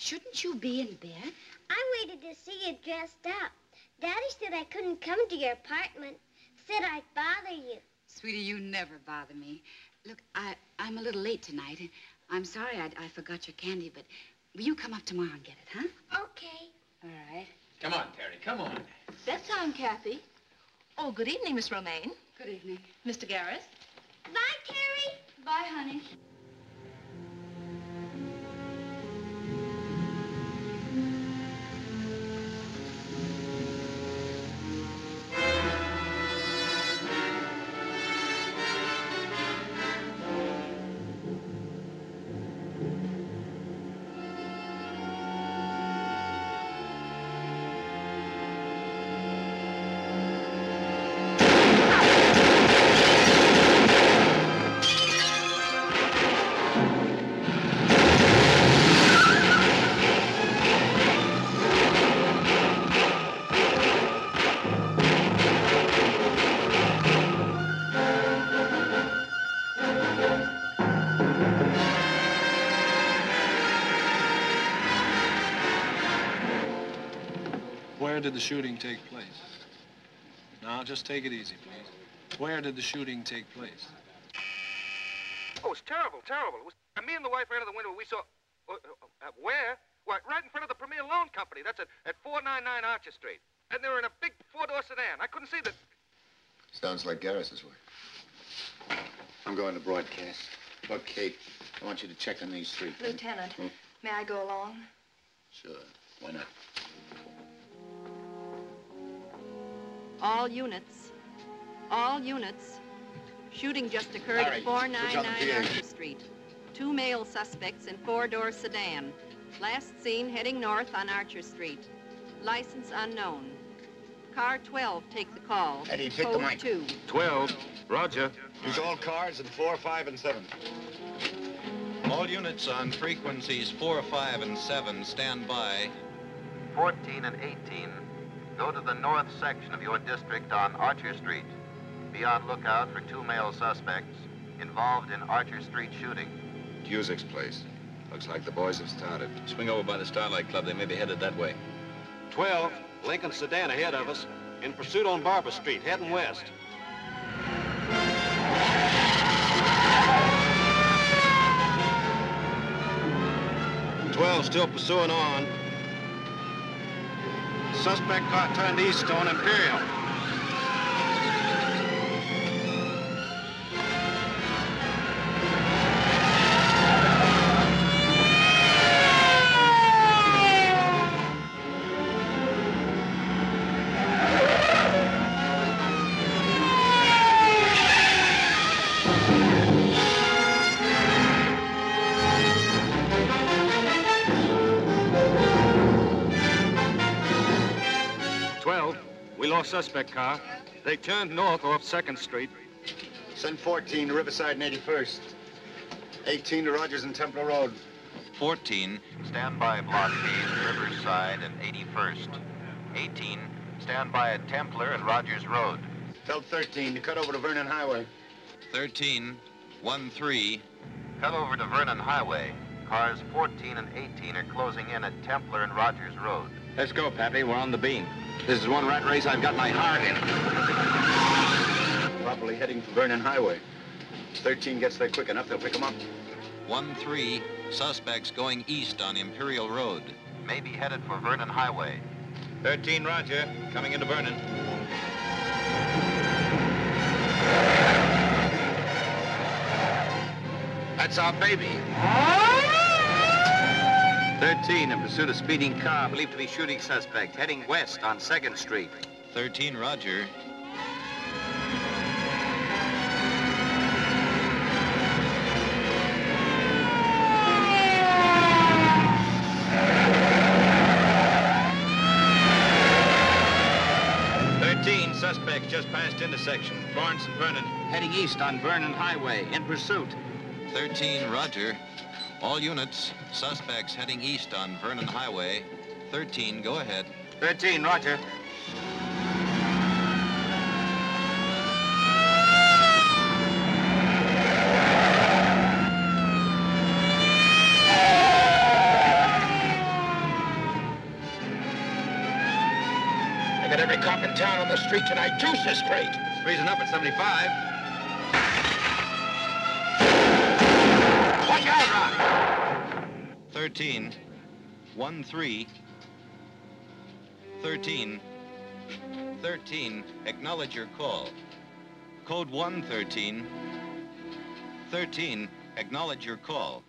Shouldn't you be in bed? I waited to see you dressed up. Daddy said I couldn't come to your apartment. Said I'd bother you. Sweetie, you never bother me. Look, I, I'm a little late tonight. and I'm sorry I, I forgot your candy, but will you come up tomorrow and get it, huh? Okay. All right. Come on, Terry, come on. Bedtime, Kathy. Oh, good evening, Miss Romaine. Good evening. Mr. Garris. Bye, Terry. Bye, honey. Where did the shooting take place? Now, just take it easy, please. Where did the shooting take place? Oh, it's terrible, terrible. It was, and me and the wife ran out of the window. We saw. Uh, uh, uh, where? Why, right in front of the Premier Loan Company. That's at, at 499 Archer Street. And they were in a big four-door sedan. I couldn't see the. Sounds like Garris's work. I'm going to broadcast. Look, Kate, I want you to check on these three. Lieutenant, Hmm? may I go along? Sure. Why not? All units. All units. Shooting just occurred Larry, at switch on the 499 Archer Street. Two male suspects in four-door sedan. Last seen heading north on Archer Street. License unknown. Car 12, take the call. Eddie, take the mic. 2. 12. Roger. Use all cars in four, five, and seven. All units on frequencies 4, 5, and 7 stand by. 14 and 18, go to the north section of your district on Archer Street. Be on lookout for two male suspects involved in Archer Street shooting. Cusick's place. Looks like the boys have started. Swing over by the Starlight Club. They may be headed that way. 12, Lincoln sedan ahead of us, in pursuit on Barber Street, heading west. Twelve still pursuing on. Suspect car turned east on Imperial. Suspect car. They turned north off Second Street. Send 14 to Riverside and 81st. 18 to Rogers and Templar Road. 14, Stand by blockade, Riverside and 81st. 18, stand by at Templar and Rogers Road. Tell 13 to cut over to Vernon Highway. 13, 1, 3, Cut over to Vernon Highway. Cars 14 and 18 are closing in at Templar and Rogers Road. Let's go, Pappy. We're on the beam. This is one rat race I've got my heart in. Probably heading for Vernon Highway. 13 gets there quick enough, they'll pick them up. 1, 3, suspects going east on Imperial Road. May be headed for Vernon Highway. 13, Roger. Coming into Vernon. That's our baby. 13, in pursuit of speeding car, believed to be shooting suspect, heading west on 2nd Street. 13, Roger. Suspects just past intersection. Florence and Vernon. Heading east on Vernon Highway, in pursuit. 13, Roger. All units, suspects heading east on Vernon Highway. 13, go ahead. 13, Roger. I got every cop in town on the street tonight. Juice is great. It's freezing up at 75. 13, 1, 3, 13, 13, acknowledge your call. Code 1, 13, 13, acknowledge your call.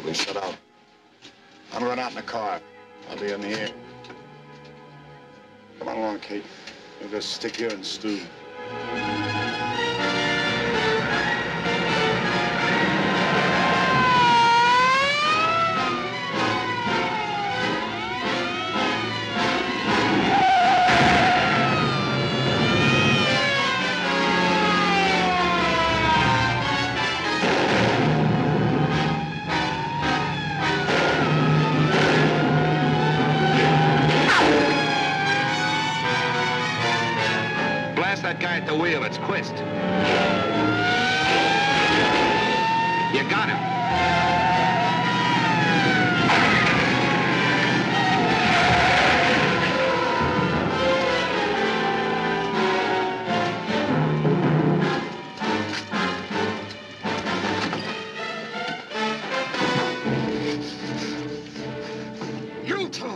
Probably shut out. I'm gonna run out in the car. I'll be in the air. Come on along, Kate. We'll just stick here and stew. It's Quist. You got him. You two.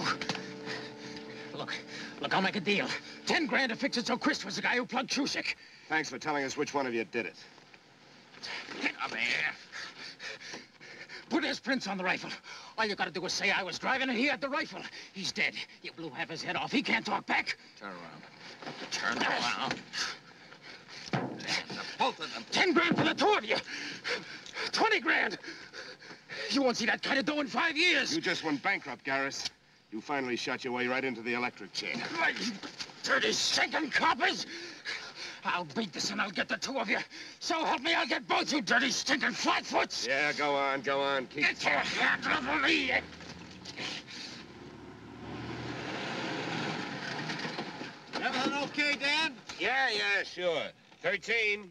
Look, look, I'll make a deal. Ten grand to fix it so Chris was the guy who plugged Cusick. Thanks for telling us which one of you did it. Get up here. Put his prints on the rifle. All you gotta do is say I was driving and he had the rifle. He's dead. You blew half his head off. He can't talk back. Turn around. Turn around. Both of them. Ten grand for the two of you. Twenty grand. You won't see that kind of dough in five years. You just went bankrupt, Garris. You finally shot your way right into the electric chair. Right, you dirty, stinking coppers! I'll beat this and I'll get the two of you. So help me, I'll get both you dirty, stinking flatfoots! Yeah, go on, go on. Keep Get your hands off of me! Everything okay, Dan? Yeah, yeah, sure. Thirteen.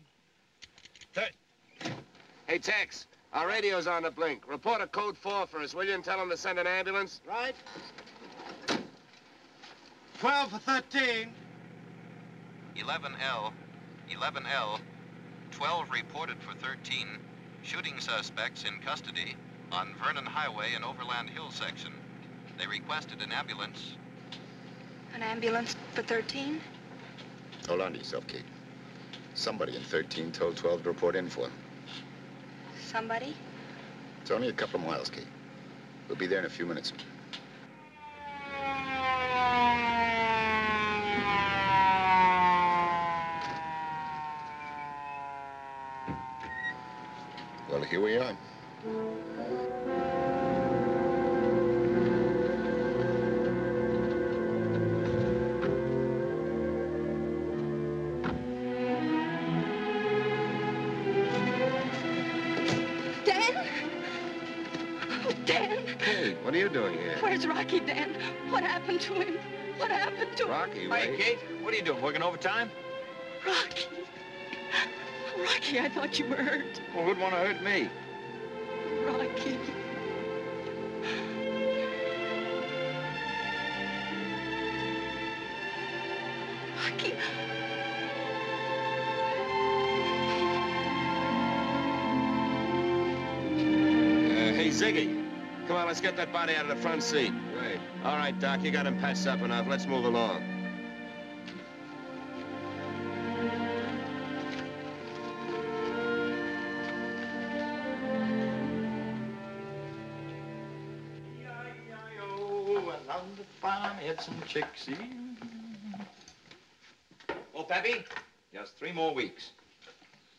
Thir hey, Tex. Our radio's on the blink. Report a code four for us, will you, and tell them to send an ambulance? Right. 12 for 13. 11L, 11L, 12 reported for 13, shooting suspects in custody on Vernon Highway and Overland Hill section. They requested an ambulance. An ambulance for 13? Hold on to yourself, Kate. Somebody in 13 told 12 to report in for him. Somebody? It's only a couple of miles, Kate. We'll be there in a few minutes. Here we are. Dan? Oh, Dan, Hey, what are you doing here? where's Rocky, Dan? What happened to him? What happened to him? Rocky, Hey. Kate, what are you doing? Working overtime? Rocky. Rocky, I thought you were hurt. Well, who'd want to hurt me? Rocky. Rocky. Uh, hey, Ziggy. Come on, let's get that body out of the front seat. Right. All right, Doc, you got him patched up enough. Let's move along. Along the farm, had some chicks. Oh, Pappy, just three more weeks.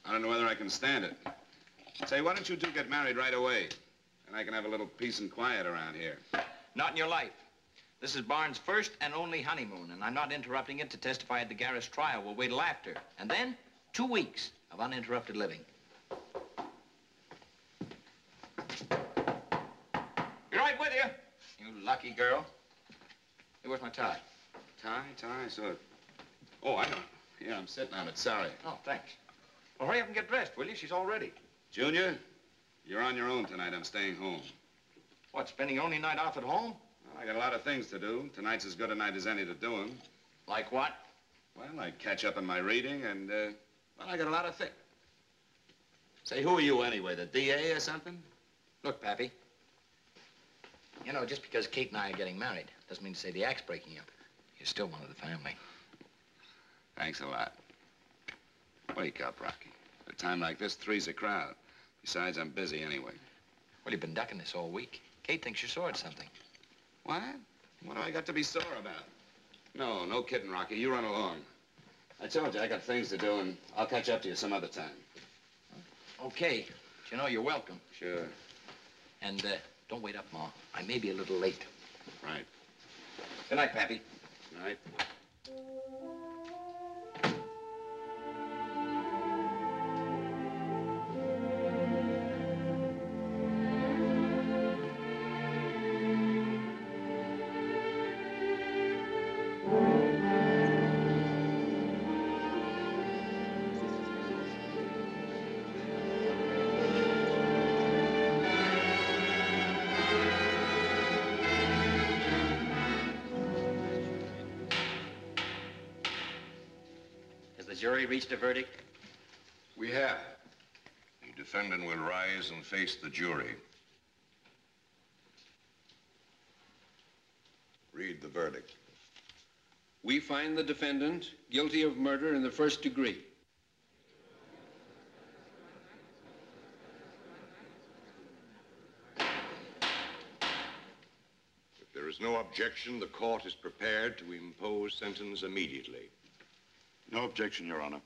I don't know whether I can stand it. Say, why don't you two get married right away? And I can have a little peace and quiet around here. Not in your life. This is Barnes' first and only honeymoon, and I'm not interrupting it to testify at the Garris trial. We'll wait till after. And then, two weeks of uninterrupted living. Be right with you. You lucky girl. Hey, where's my tie? Tie, tie, so... Oh, I know. Yeah, I'm sitting on it. Sorry. Oh, thanks. Well, hurry up and get dressed, will you? She's all ready. Junior, you're on your own tonight. I'm staying home. What, spending your only night off at home? Well, I got a lot of things to do. Tonight's as good a night as any to do them. Like what? Well, I catch up on my reading, and, uh, well, I got a lot of things. Say, who are you anyway, the DA or something? Look, Pappy. You know, just because Kate and I are getting married doesn't mean to say the act's breaking up. You're still one of the family. Thanks a lot. Wake up, Rocky. At a time like this, three's a crowd. Besides, I'm busy anyway. Well, you've been ducking this all week. Kate thinks you're sore at something. What? What do I got to be sore about? No, no kidding, Rocky. You run along. I told you I got things to do, and I'll catch up to you some other time. Okay. But you know, you're welcome. Sure. And uh, don't wait up, Ma. I may be a little late. Right. Good night, Pappy. Right. the jury reached a verdict? We have. The defendant will rise and face the jury. Read the verdict. We find the defendant guilty of murder in the first degree. If there is no objection, the court is prepared to impose sentence immediately. No objection, Your Honor.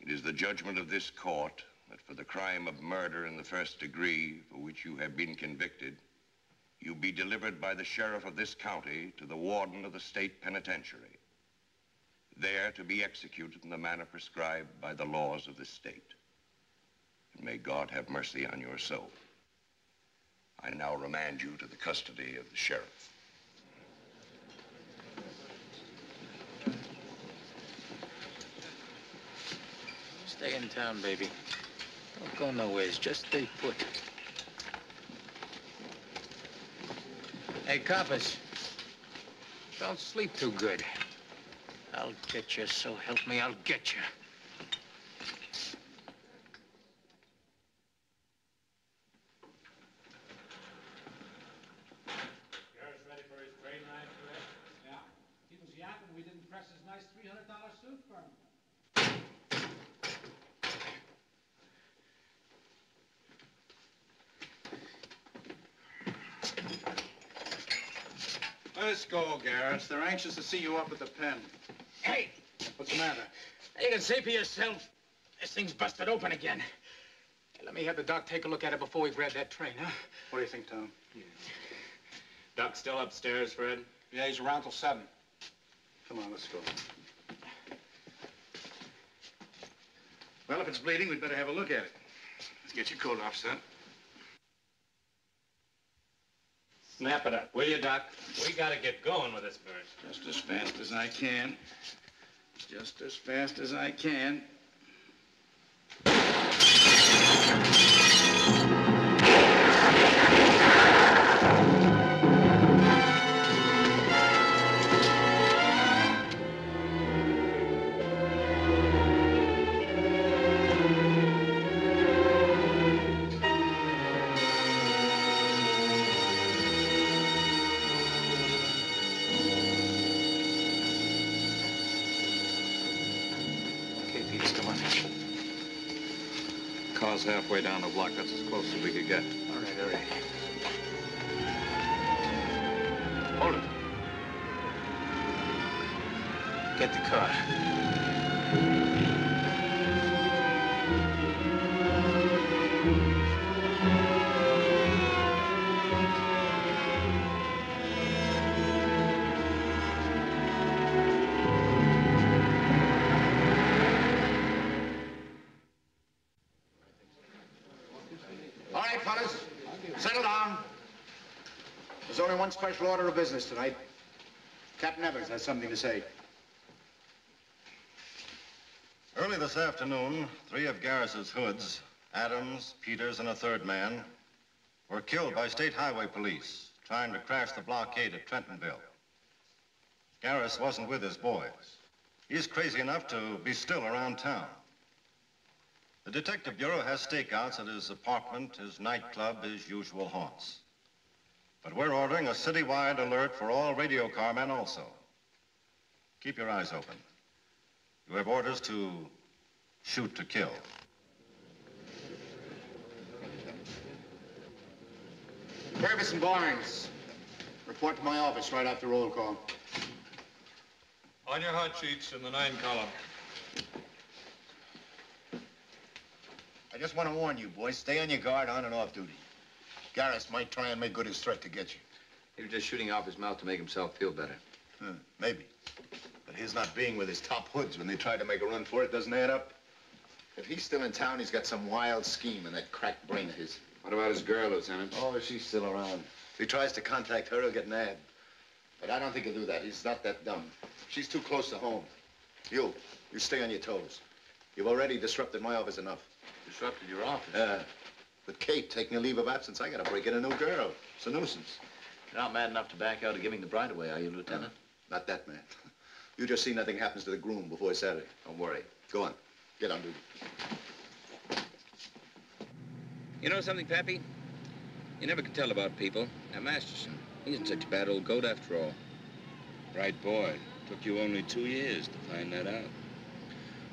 It is the judgment of this court that for the crime of murder in the first degree for which you have been convicted, you be delivered by the sheriff of this county to the warden of the state penitentiary, there to be executed in the manner prescribed by the laws of this state. And may God have mercy on your soul. I now remand you to the custody of the sheriff. Stay in town, baby. Don't go nowheres. Just stay put. Hey, coppers. Don't sleep too good. I'll get you, so help me, I'll get you. Garris's ready for his train ride today? Yeah. He was yapping we didn't press his nice $300 suit for him. Let us go, Garris. They're anxious to see you up at the pen. Hey! What's the matter? You can see for yourself. This thing's busted open again. Hey, let me have the doc take a look at it before we grab that train, huh? What do you think, Tom? Yeah. Doc's still upstairs, Fred? Yeah, he's around till seven. Come on, let's go. Well, if it's bleeding, we'd better have a look at it. Let's get your coat off, son. Snap it up, will you, Doc? We gotta get going with this bird. Just as fast as I can. Just as fast as I can. Halfway down the block. That's as close as we could get. All right, all right. Hold it. Get the car. Right, fellas, settle down. There's only one special order of business tonight. Captain Evers has something to say. Early this afternoon, three of Garris's hoods, Adams, Peters, and a third man, were killed by state highway police trying to crash the blockade at Trentonville. Garris wasn't with his boys. He's crazy enough to be still around town. The Detective Bureau has stakeouts at his apartment, his nightclub, his usual haunts. But we're ordering a citywide alert for all radio carmen also. Keep your eyes open. You have orders to shoot to kill. Purvis and Barnes, report to my office right after roll call. On your hot sheets in the nine column. I just want to warn you, boys, stay on your guard on and off duty. Garris might try and make good his threat to get you. He was just shooting off his mouth to make himself feel better. Huh, maybe. But his not being with his top hoods when they tried to make a run for it doesn't add up. If he's still in town, he's got some wild scheme in that cracked brain of his. What about his girl, Lieutenant? Oh, she's still around. If he tries to contact her, he'll get nabbed. But I don't think he'll do that. He's not that dumb. She's too close to home. You, you stay on your toes. You've already disrupted my office enough. Disrupted your office? Yeah. With Kate taking a leave of absence, I gotta break in a new girl. It's a nuisance. You're not mad enough to back out of giving the bride away, are you, Lieutenant? Uh, not that, man. [LAUGHS] You just see nothing happens to the groom before Saturday. Don't worry. Go on. Get on duty. You know something, Pappy? You never can tell about people. Now, Masterson, he isn't such a bad old goat after all. Right, boy. Took you only two years to find that out.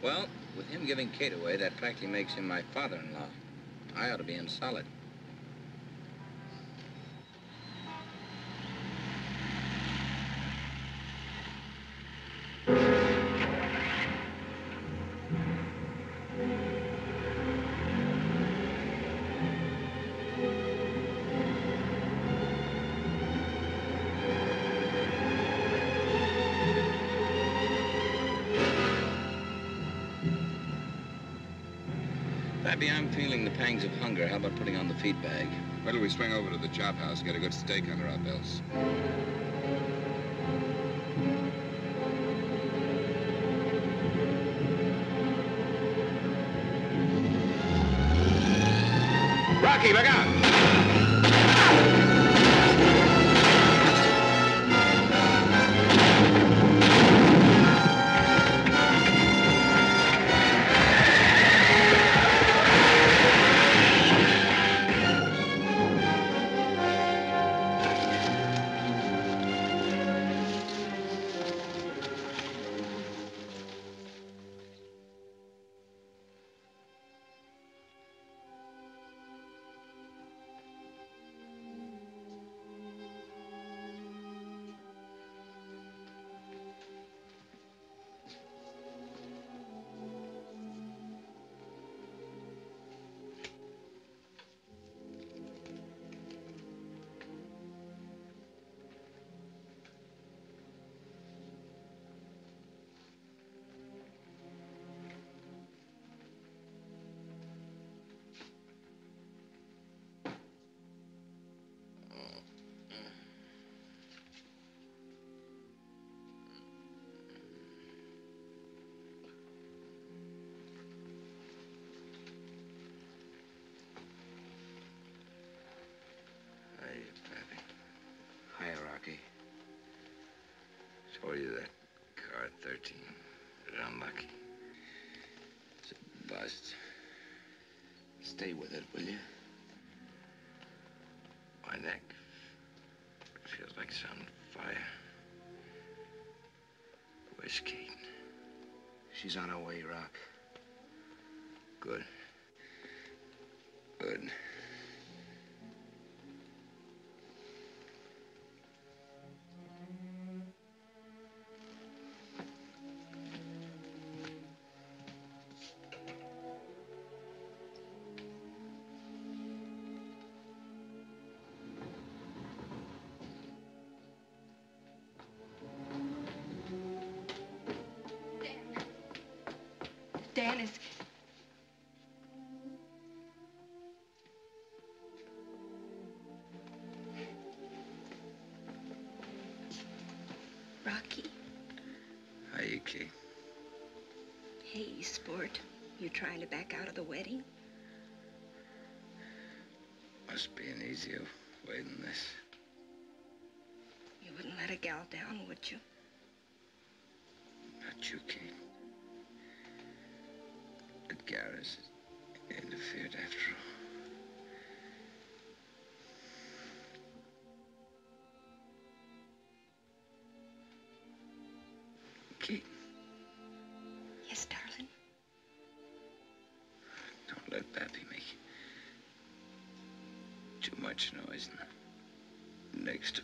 Well, with him giving Kate away, that practically makes him my father-in-law. I ought to be in solid. Pappy, I'm feeling the pangs of hunger. How about putting on the feed bag? Why don't we swing over to the chop house and get a good steak under our belts? Rocky, look out! 13. You're unlucky. It's a bust. Stay with it, will you? My neck feels like on fire. Where's Kate? She's on her way, Rock. Dan is. Rocky. Hi, Kate. Hey, sport. You trying to back out of the wedding? Must be an easier way than this. You wouldn't let a gal down, would you? Much noise next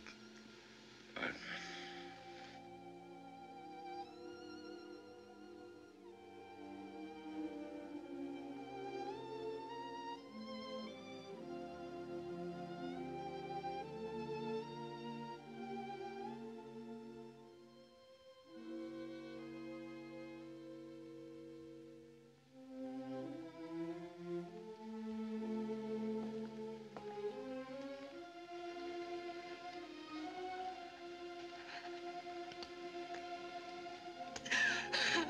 Ha ha!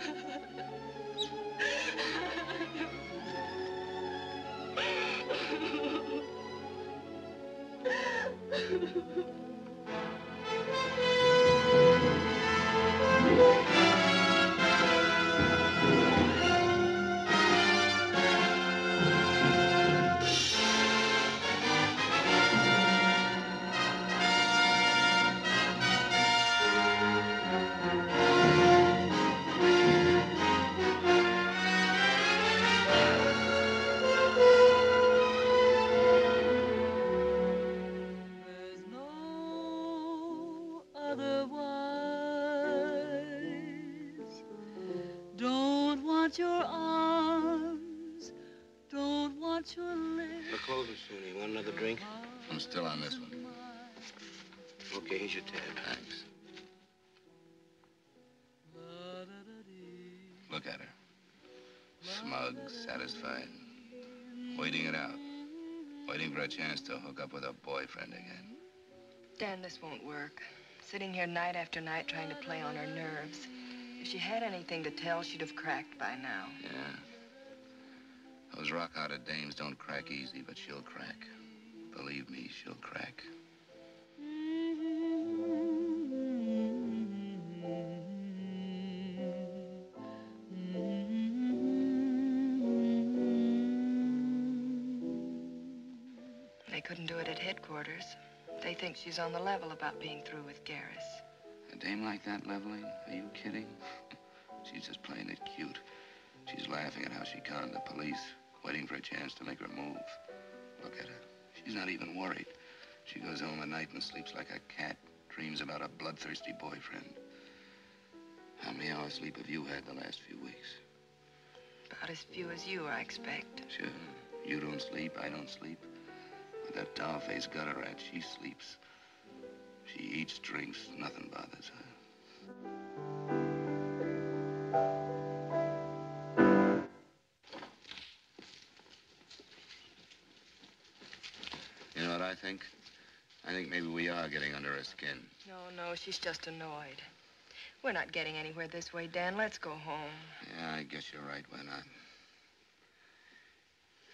Chance to hook up with her boyfriend again. Dan, this won't work. Sitting here night after night trying to play on her nerves. If she had anything to tell, she'd have cracked by now. Yeah. Those rock-hearted dames don't crack easy, but she'll crack. Believe me, she'll crack. She's on the level about being through with Garris. A dame like that leveling? Are you kidding? [LAUGHS] She's just playing it cute. She's laughing at how she conned the police, waiting for a chance to make her move. Look at her. She's not even worried. She goes home at night and sleeps like a cat, dreams about a bloodthirsty boyfriend. How many hours sleep have you had the last few weeks? About as few as you, I expect. Sure. You don't sleep, I don't sleep. But that doll-faced gutter rat, she sleeps. She eats, drinks, nothing bothers her. You know what I think? I think maybe we are getting under her skin. No, no, she's just annoyed. We're not getting anywhere this way, Dan. Let's go home. Yeah, I guess you're right. We're not.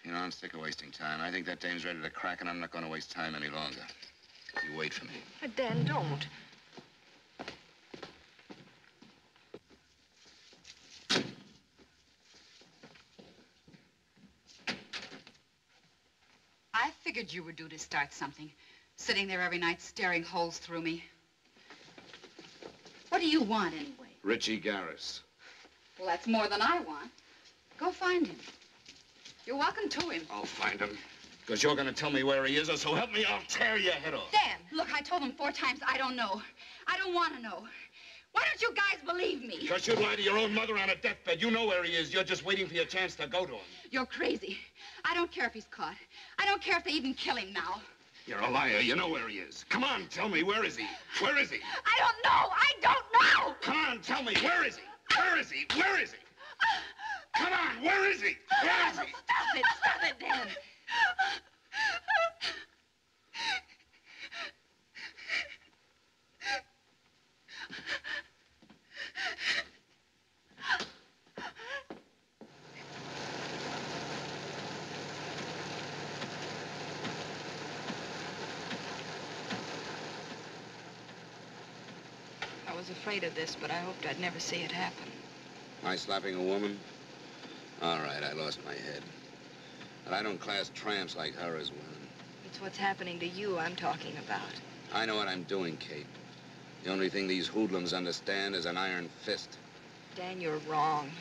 You know, I'm sick of wasting time. I think that dame's ready to crack, and I'm not going to waste time any longer. You wait for me. But Dan, don't. I figured you were due to start something. Sitting there every night staring holes through me. What do you want, anyway? Ritchie Garris. Well, that's more than I want. Go find him. You're welcome to him. I'll find him. Because you're going to tell me where he is, or so help me, I'll tear your head off. Dan, look, I told him four times I don't know. I don't want to know. Why don't you guys believe me? Because you'd lie to your own mother on a deathbed. You know where he is. You're just waiting for your chance to go to him. You're crazy. I don't care if he's caught. I don't care if they even kill him now. You're a liar. You know where he is. Come on, tell me, where is he? Where is he? I don't know. I don't know. Come on, tell me, where is he? Where is he? Where is he? Come on, where is he? Where is he? Stop it. Stop it, Dan. I was afraid of this, but I hoped I'd never see it happen. My slapping a woman? All right, I lost my head. But I don't class tramps like her as women. It's what's happening to you I'm talking about. I know what I'm doing, Kate. The only thing these hoodlums understand is an iron fist. Dan, you're wrong.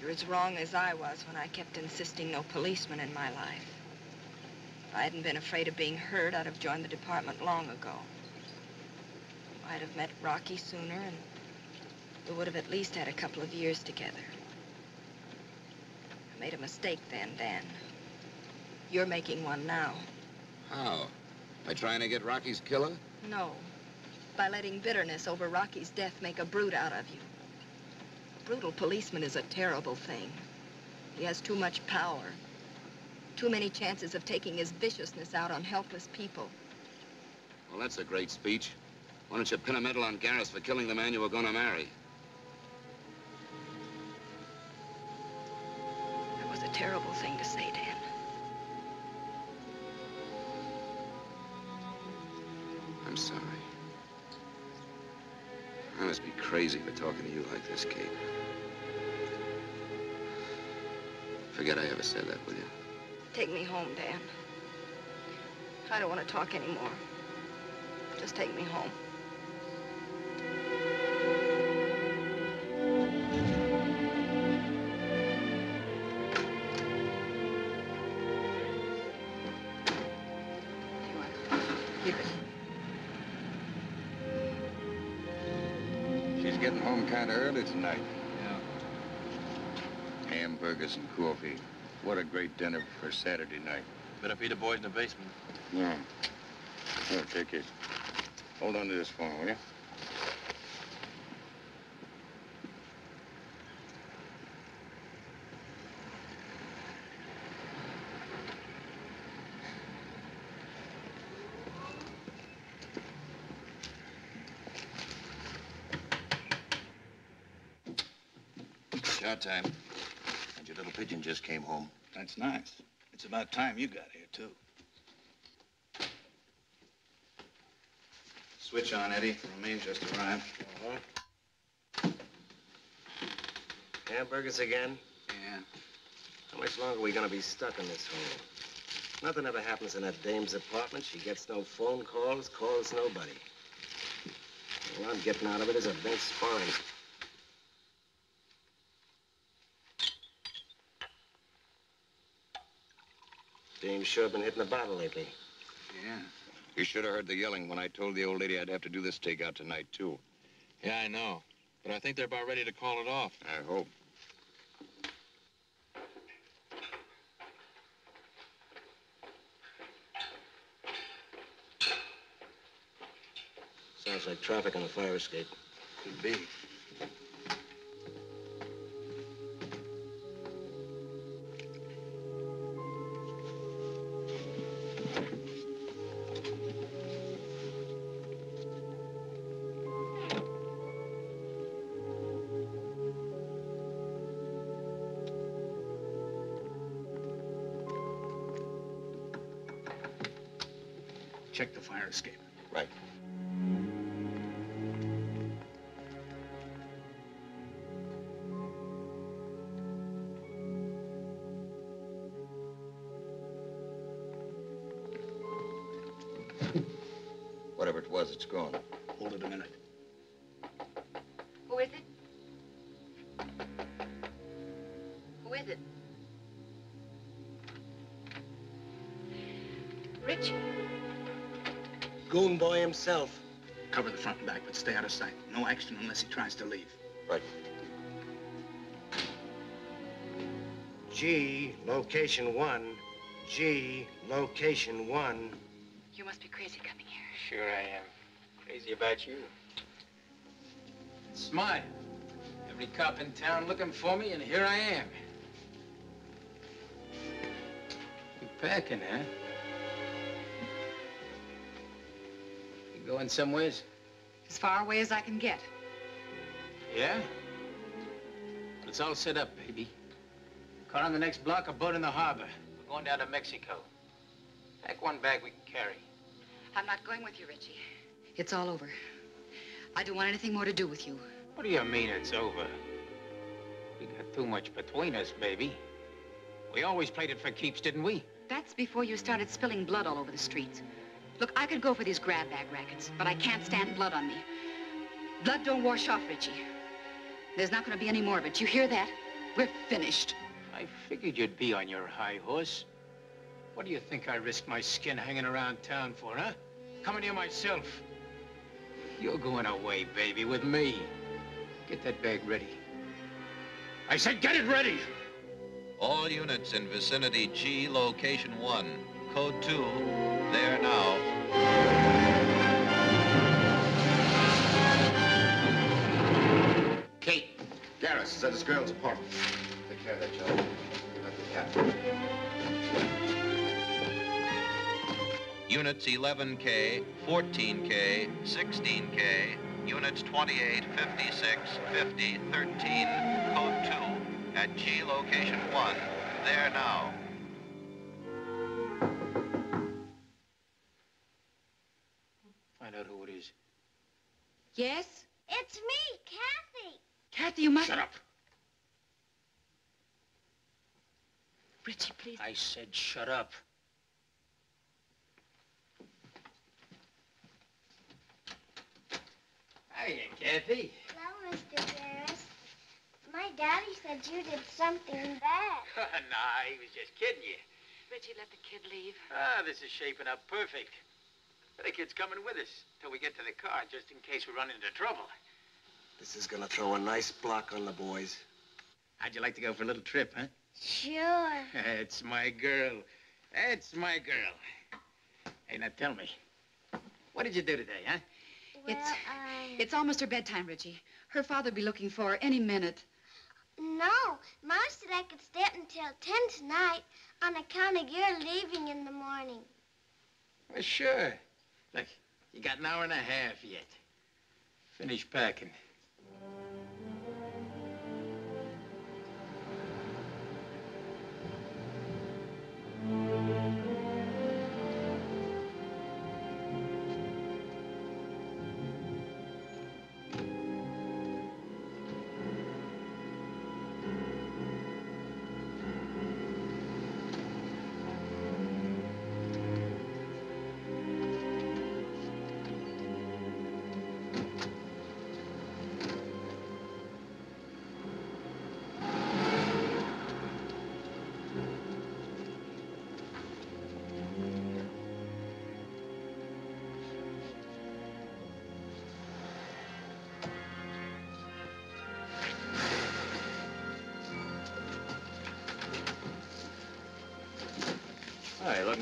You're as wrong as I was when I kept insisting no policeman in my life. If I hadn't been afraid of being hurt, I'd have joined the department long ago. I'd have met Rocky sooner, and we would have at least had a couple of years together. I made a mistake then, Dan. You're making one now. How? By trying to get Rocky's killer? No. By letting bitterness over Rocky's death make a brute out of you. A brutal policeman is a terrible thing. He has too much power. Too many chances of taking his viciousness out on helpless people. Well, that's a great speech. Why don't you pin a medal on Garris for killing the man you were going to marry? A terrible thing to say, Dan. I'm sorry. I must be crazy for talking to you like this, Kate. Forget I ever said that, will you? Take me home, Dan. I don't want to talk anymore. Just take me home. Home kind of early tonight. Yeah. Hamburgers and coffee. What a great dinner for Saturday night. Better feed the boys in the basement. Yeah. Here, take it. Hold on to this phone, will you? Short time. And your little pigeon just came home. That's nice. It's about time you got here, too. Switch on, Eddie. Romaine just arrived. Uh-huh. Hamburgers again? Yeah. How much longer are we gonna be stuck in this hole? Nothing ever happens in that dame's apartment. She gets no phone calls, calls nobody. All I'm getting out of it is a bent spine. Dame's sure have been hitting the bottle lately. Yeah. You should have heard the yelling when I told the old lady I'd have to do this takeout tonight, too. Yeah, I know. But I think they're about ready to call it off. I hope. Sounds like traffic on a fire escape. Could be. Check the fire escape. Himself. Cover the front and back, but stay out of sight. No action unless he tries to leave. Right. G, location one. G, location one. You must be crazy coming here. Sure I am. Crazy about you. Smart. Every cop in town looking for me, and here I am. You packing, huh? You some ways? As far away as I can get. Yeah? It's all set up, baby. Car on the next block, a boat in the harbor. We're going down to Mexico. Pack one bag we can carry. I'm not going with you, Ritchie. It's all over. I don't want anything more to do with you. What do you mean it's over? We got too much between us, baby. We always played it for keeps, didn't we? That's before you started spilling blood all over the streets. Look, I could go for these grab bag rackets, but I can't stand blood on me. Blood don't wash off, Ritchie. There's not going to be any more of it. You hear that? We're finished. I figured you'd be on your high horse. What do you think I risk my skin hanging around town for, huh? Coming here myself. You're going away, baby, with me. Get that bag ready. I said get it ready! All units in vicinity G, location 1. Code 2, there now. Garris is at his girl's apartment. Take care of that, Joe. You got the captain. Units 11K, 14K, 16K, Units 28, 56, 50, 13, Code 2, at G, location 1. There now. Find out who it is. Yes? It's me, Kathy. Kathy, you must... Shut up. Ritchie, please. I said shut up. Hiya, Kathy. Hello, Mr. Garris. My daddy said you did something bad. [LAUGHS] nah, he was just kidding you. Ritchie, let the kid leave. Ah, this is shaping up perfect. The kid's coming with us till we get to the car, just in case we run into trouble. This is gonna throw a nice block on the boys. How'd you like to go for a little trip, huh? Sure. [LAUGHS] That's my girl. That's my girl. Hey, now tell me, what did you do today, huh? It's um, it's almost her bedtime, Ritchie. Her father'll be looking for her any minute. No, Mom said I could stay up until 10 tonight on account of your leaving in the morning. Well, sure. Look, you got an hour and a half yet. Finish packing.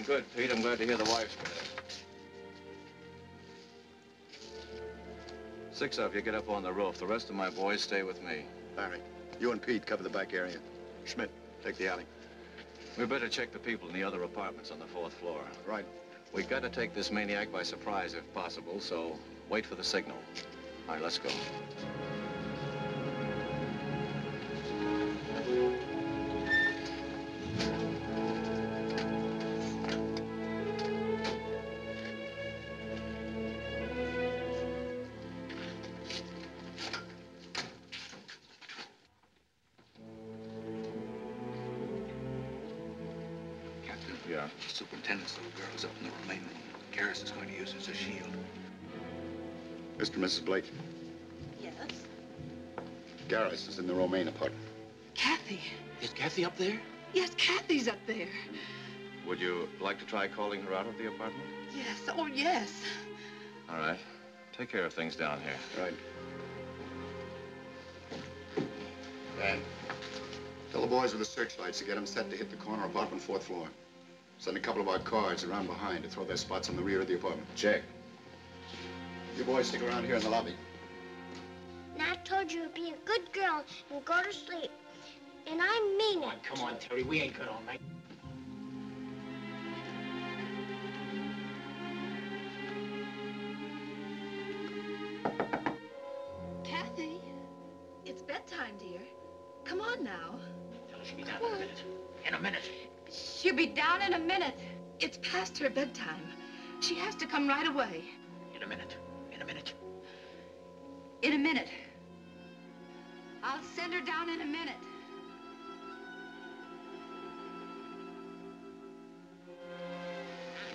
Good, Pete. I'm glad to hear the wife's better. Six of you get up on the roof. The rest of my boys stay with me. Larry, you and Pete cover the back area. Schmidt, take the alley. We better check the people in the other apartments on the fourth floor. Right. We've got to take this maniac by surprise if possible, so wait for the signal. All right, let's go. Captain. Yeah? Superintendent's little girl is up in the Romaine room. Garris is going to use her as a shield. Mr. and Mrs. Blake, Yes? Garris is in the Romaine apartment. Kathy. Is Kathy up there? Yes, Kathy's up there. Would you like to try calling her out of the apartment? Yes, oh, yes. All right. Take care of things down here. Right. Dan, tell the boys with the searchlights to get them set to hit the corner apartment, fourth floor. Send a couple of our cars around behind to throw their spots on the rear of the apartment. Check. You boys stick around here in the lobby. Now I told you to be a good girl and go to sleep. And I mean Come it. come on, Terry. We ain't good all night. Kathy, it's bedtime, dear. Come on now. Tell her she'll be down in a minute. In a minute. She'll be down in a minute. It's past her bedtime. She has to come right away. In a minute. In a minute. In a minute. I'll send her down in a minute.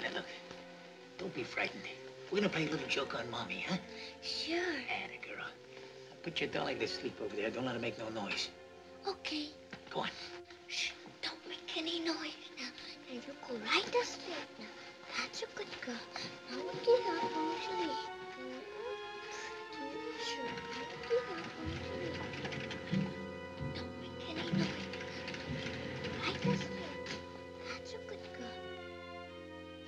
Now, look. Don't be frightened. We're gonna play a little joke on Mommy, huh? Sure. Atta girl. Now, put your darling to sleep over there. Don't let her make no noise. Okay. Go on. Shh. Any noise now. Now you go right to sleep now. That's a good girl. Now we get up when we sleep. Sure. Now we get up when we sleep. Don't make any noise. Right to sleep. That's a good girl.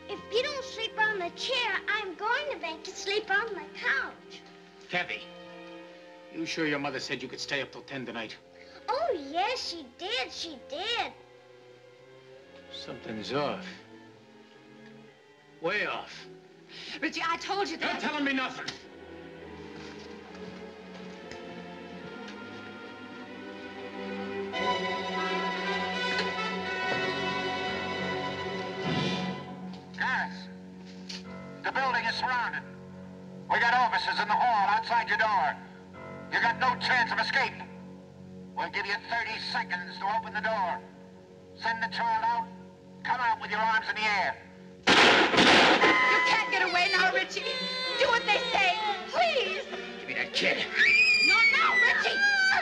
If you don't sleep on the chair, I'm going to make you sleep on the couch. Kathy, you sure your mother said you could stay up till 10 tonight? Oh, yes, she did. She did. Something's off. Way off. Ritchie, I told you that. You're that. telling me nothing. Guys, the building is surrounded. We got officers in the hall outside your door. You got no chance of escape. We'll give you 30 seconds to open the door. Send the child out. Come out with your arms in the air. You can't get away now, Ritchie. Do what they say. Please. Give me that kid. No, no, Ritchie.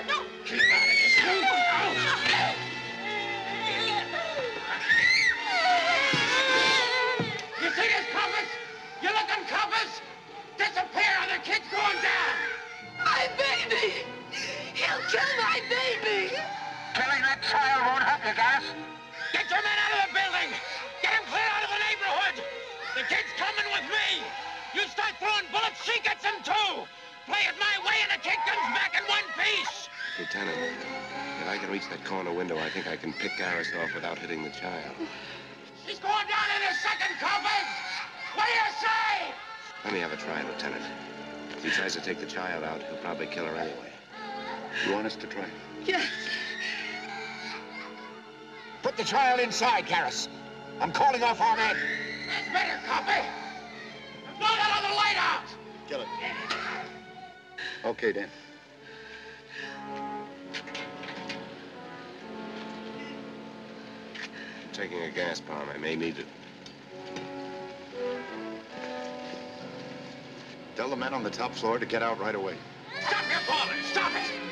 No. Keep out of this. Them too! Play it my way and the kid comes back in one piece! Lieutenant, if I can reach that corner window, I think I can pick Garris off without hitting the child. He's going down in a second, Coppers! What do you say? Let me have a try, Lieutenant. If he tries to take the child out, he'll probably kill her anyway. You want us to try? Yes. Put the child inside, Garris. I'm calling off our men. That's better, Coppy! Blow that other light out! Kill it. Okay, Dan. I'm taking a gas bomb. I may need it. Tell the men on the top floor to get out right away. Stop your bawling! Stop it!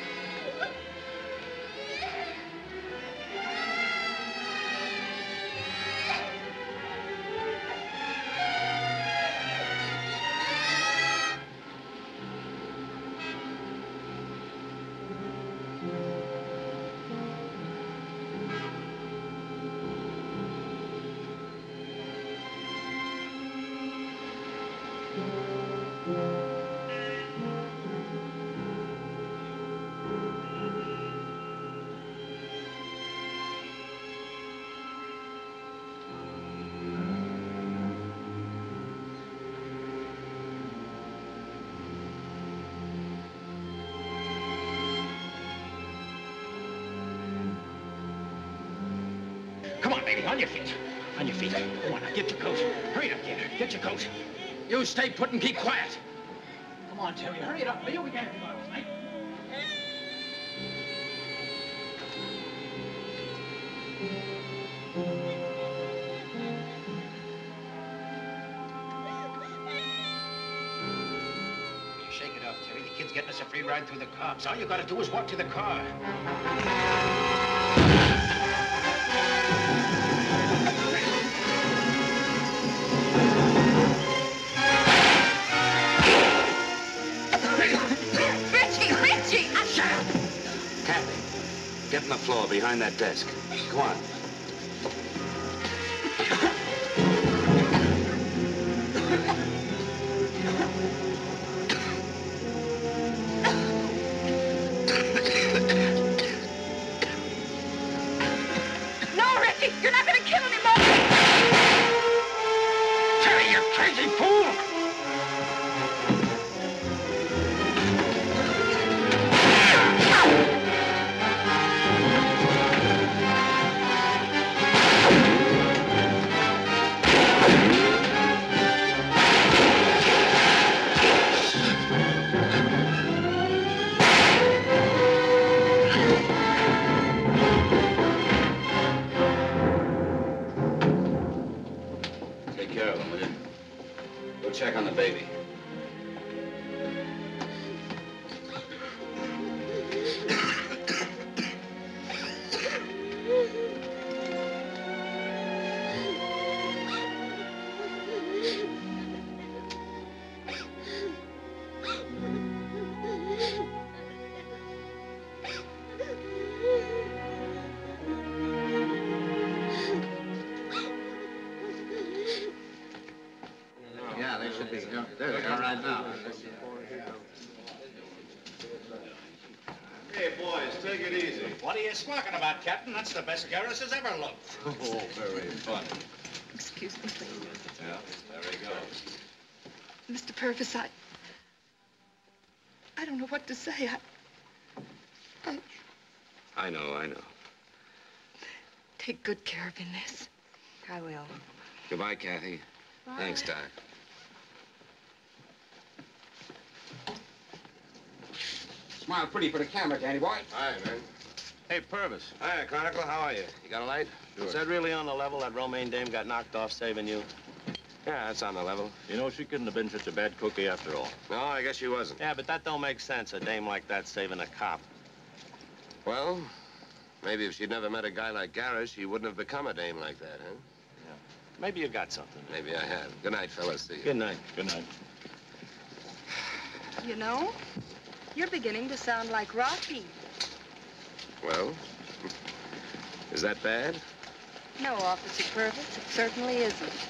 Your coat. You stay put and keep quiet. Come on, Terry, hurry it up, will you? We can't go out tonight. You shake it off, Terry. The kid's getting us a free ride through the cops. All you gotta do is walk to the car. Floor behind that desk. Go on. Captain? That's the best Garris has ever looked. Oh, very funny. Excuse me, please. Yeah, there he goes. Mr. Purvis, I... I don't know what to say. I... I... I know, I know. Take good care of him, miss. I will. Goodbye, Kathy. Thanks, Doc. Smile pretty for the camera, Danny boy. Hi, man. Hey, Purvis. Hi, Chronicle. How are you? You got a light? Sure. Is that really on the level that Romaine dame got knocked off saving you? Yeah, that's on the level. You know, she couldn't have been such a bad cookie after all. No, I guess she wasn't. Yeah, but that don't make sense, a dame like that saving a cop. Well, maybe if she'd never met a guy like Garris, she wouldn't have become a dame like that, huh? Yeah. Maybe you got something. Maybe I have. Good night, fellas. See you. Good night. Good night. You know, you're beginning to sound like Rocky. Well, is that bad? No, Officer Purvis, it certainly isn't.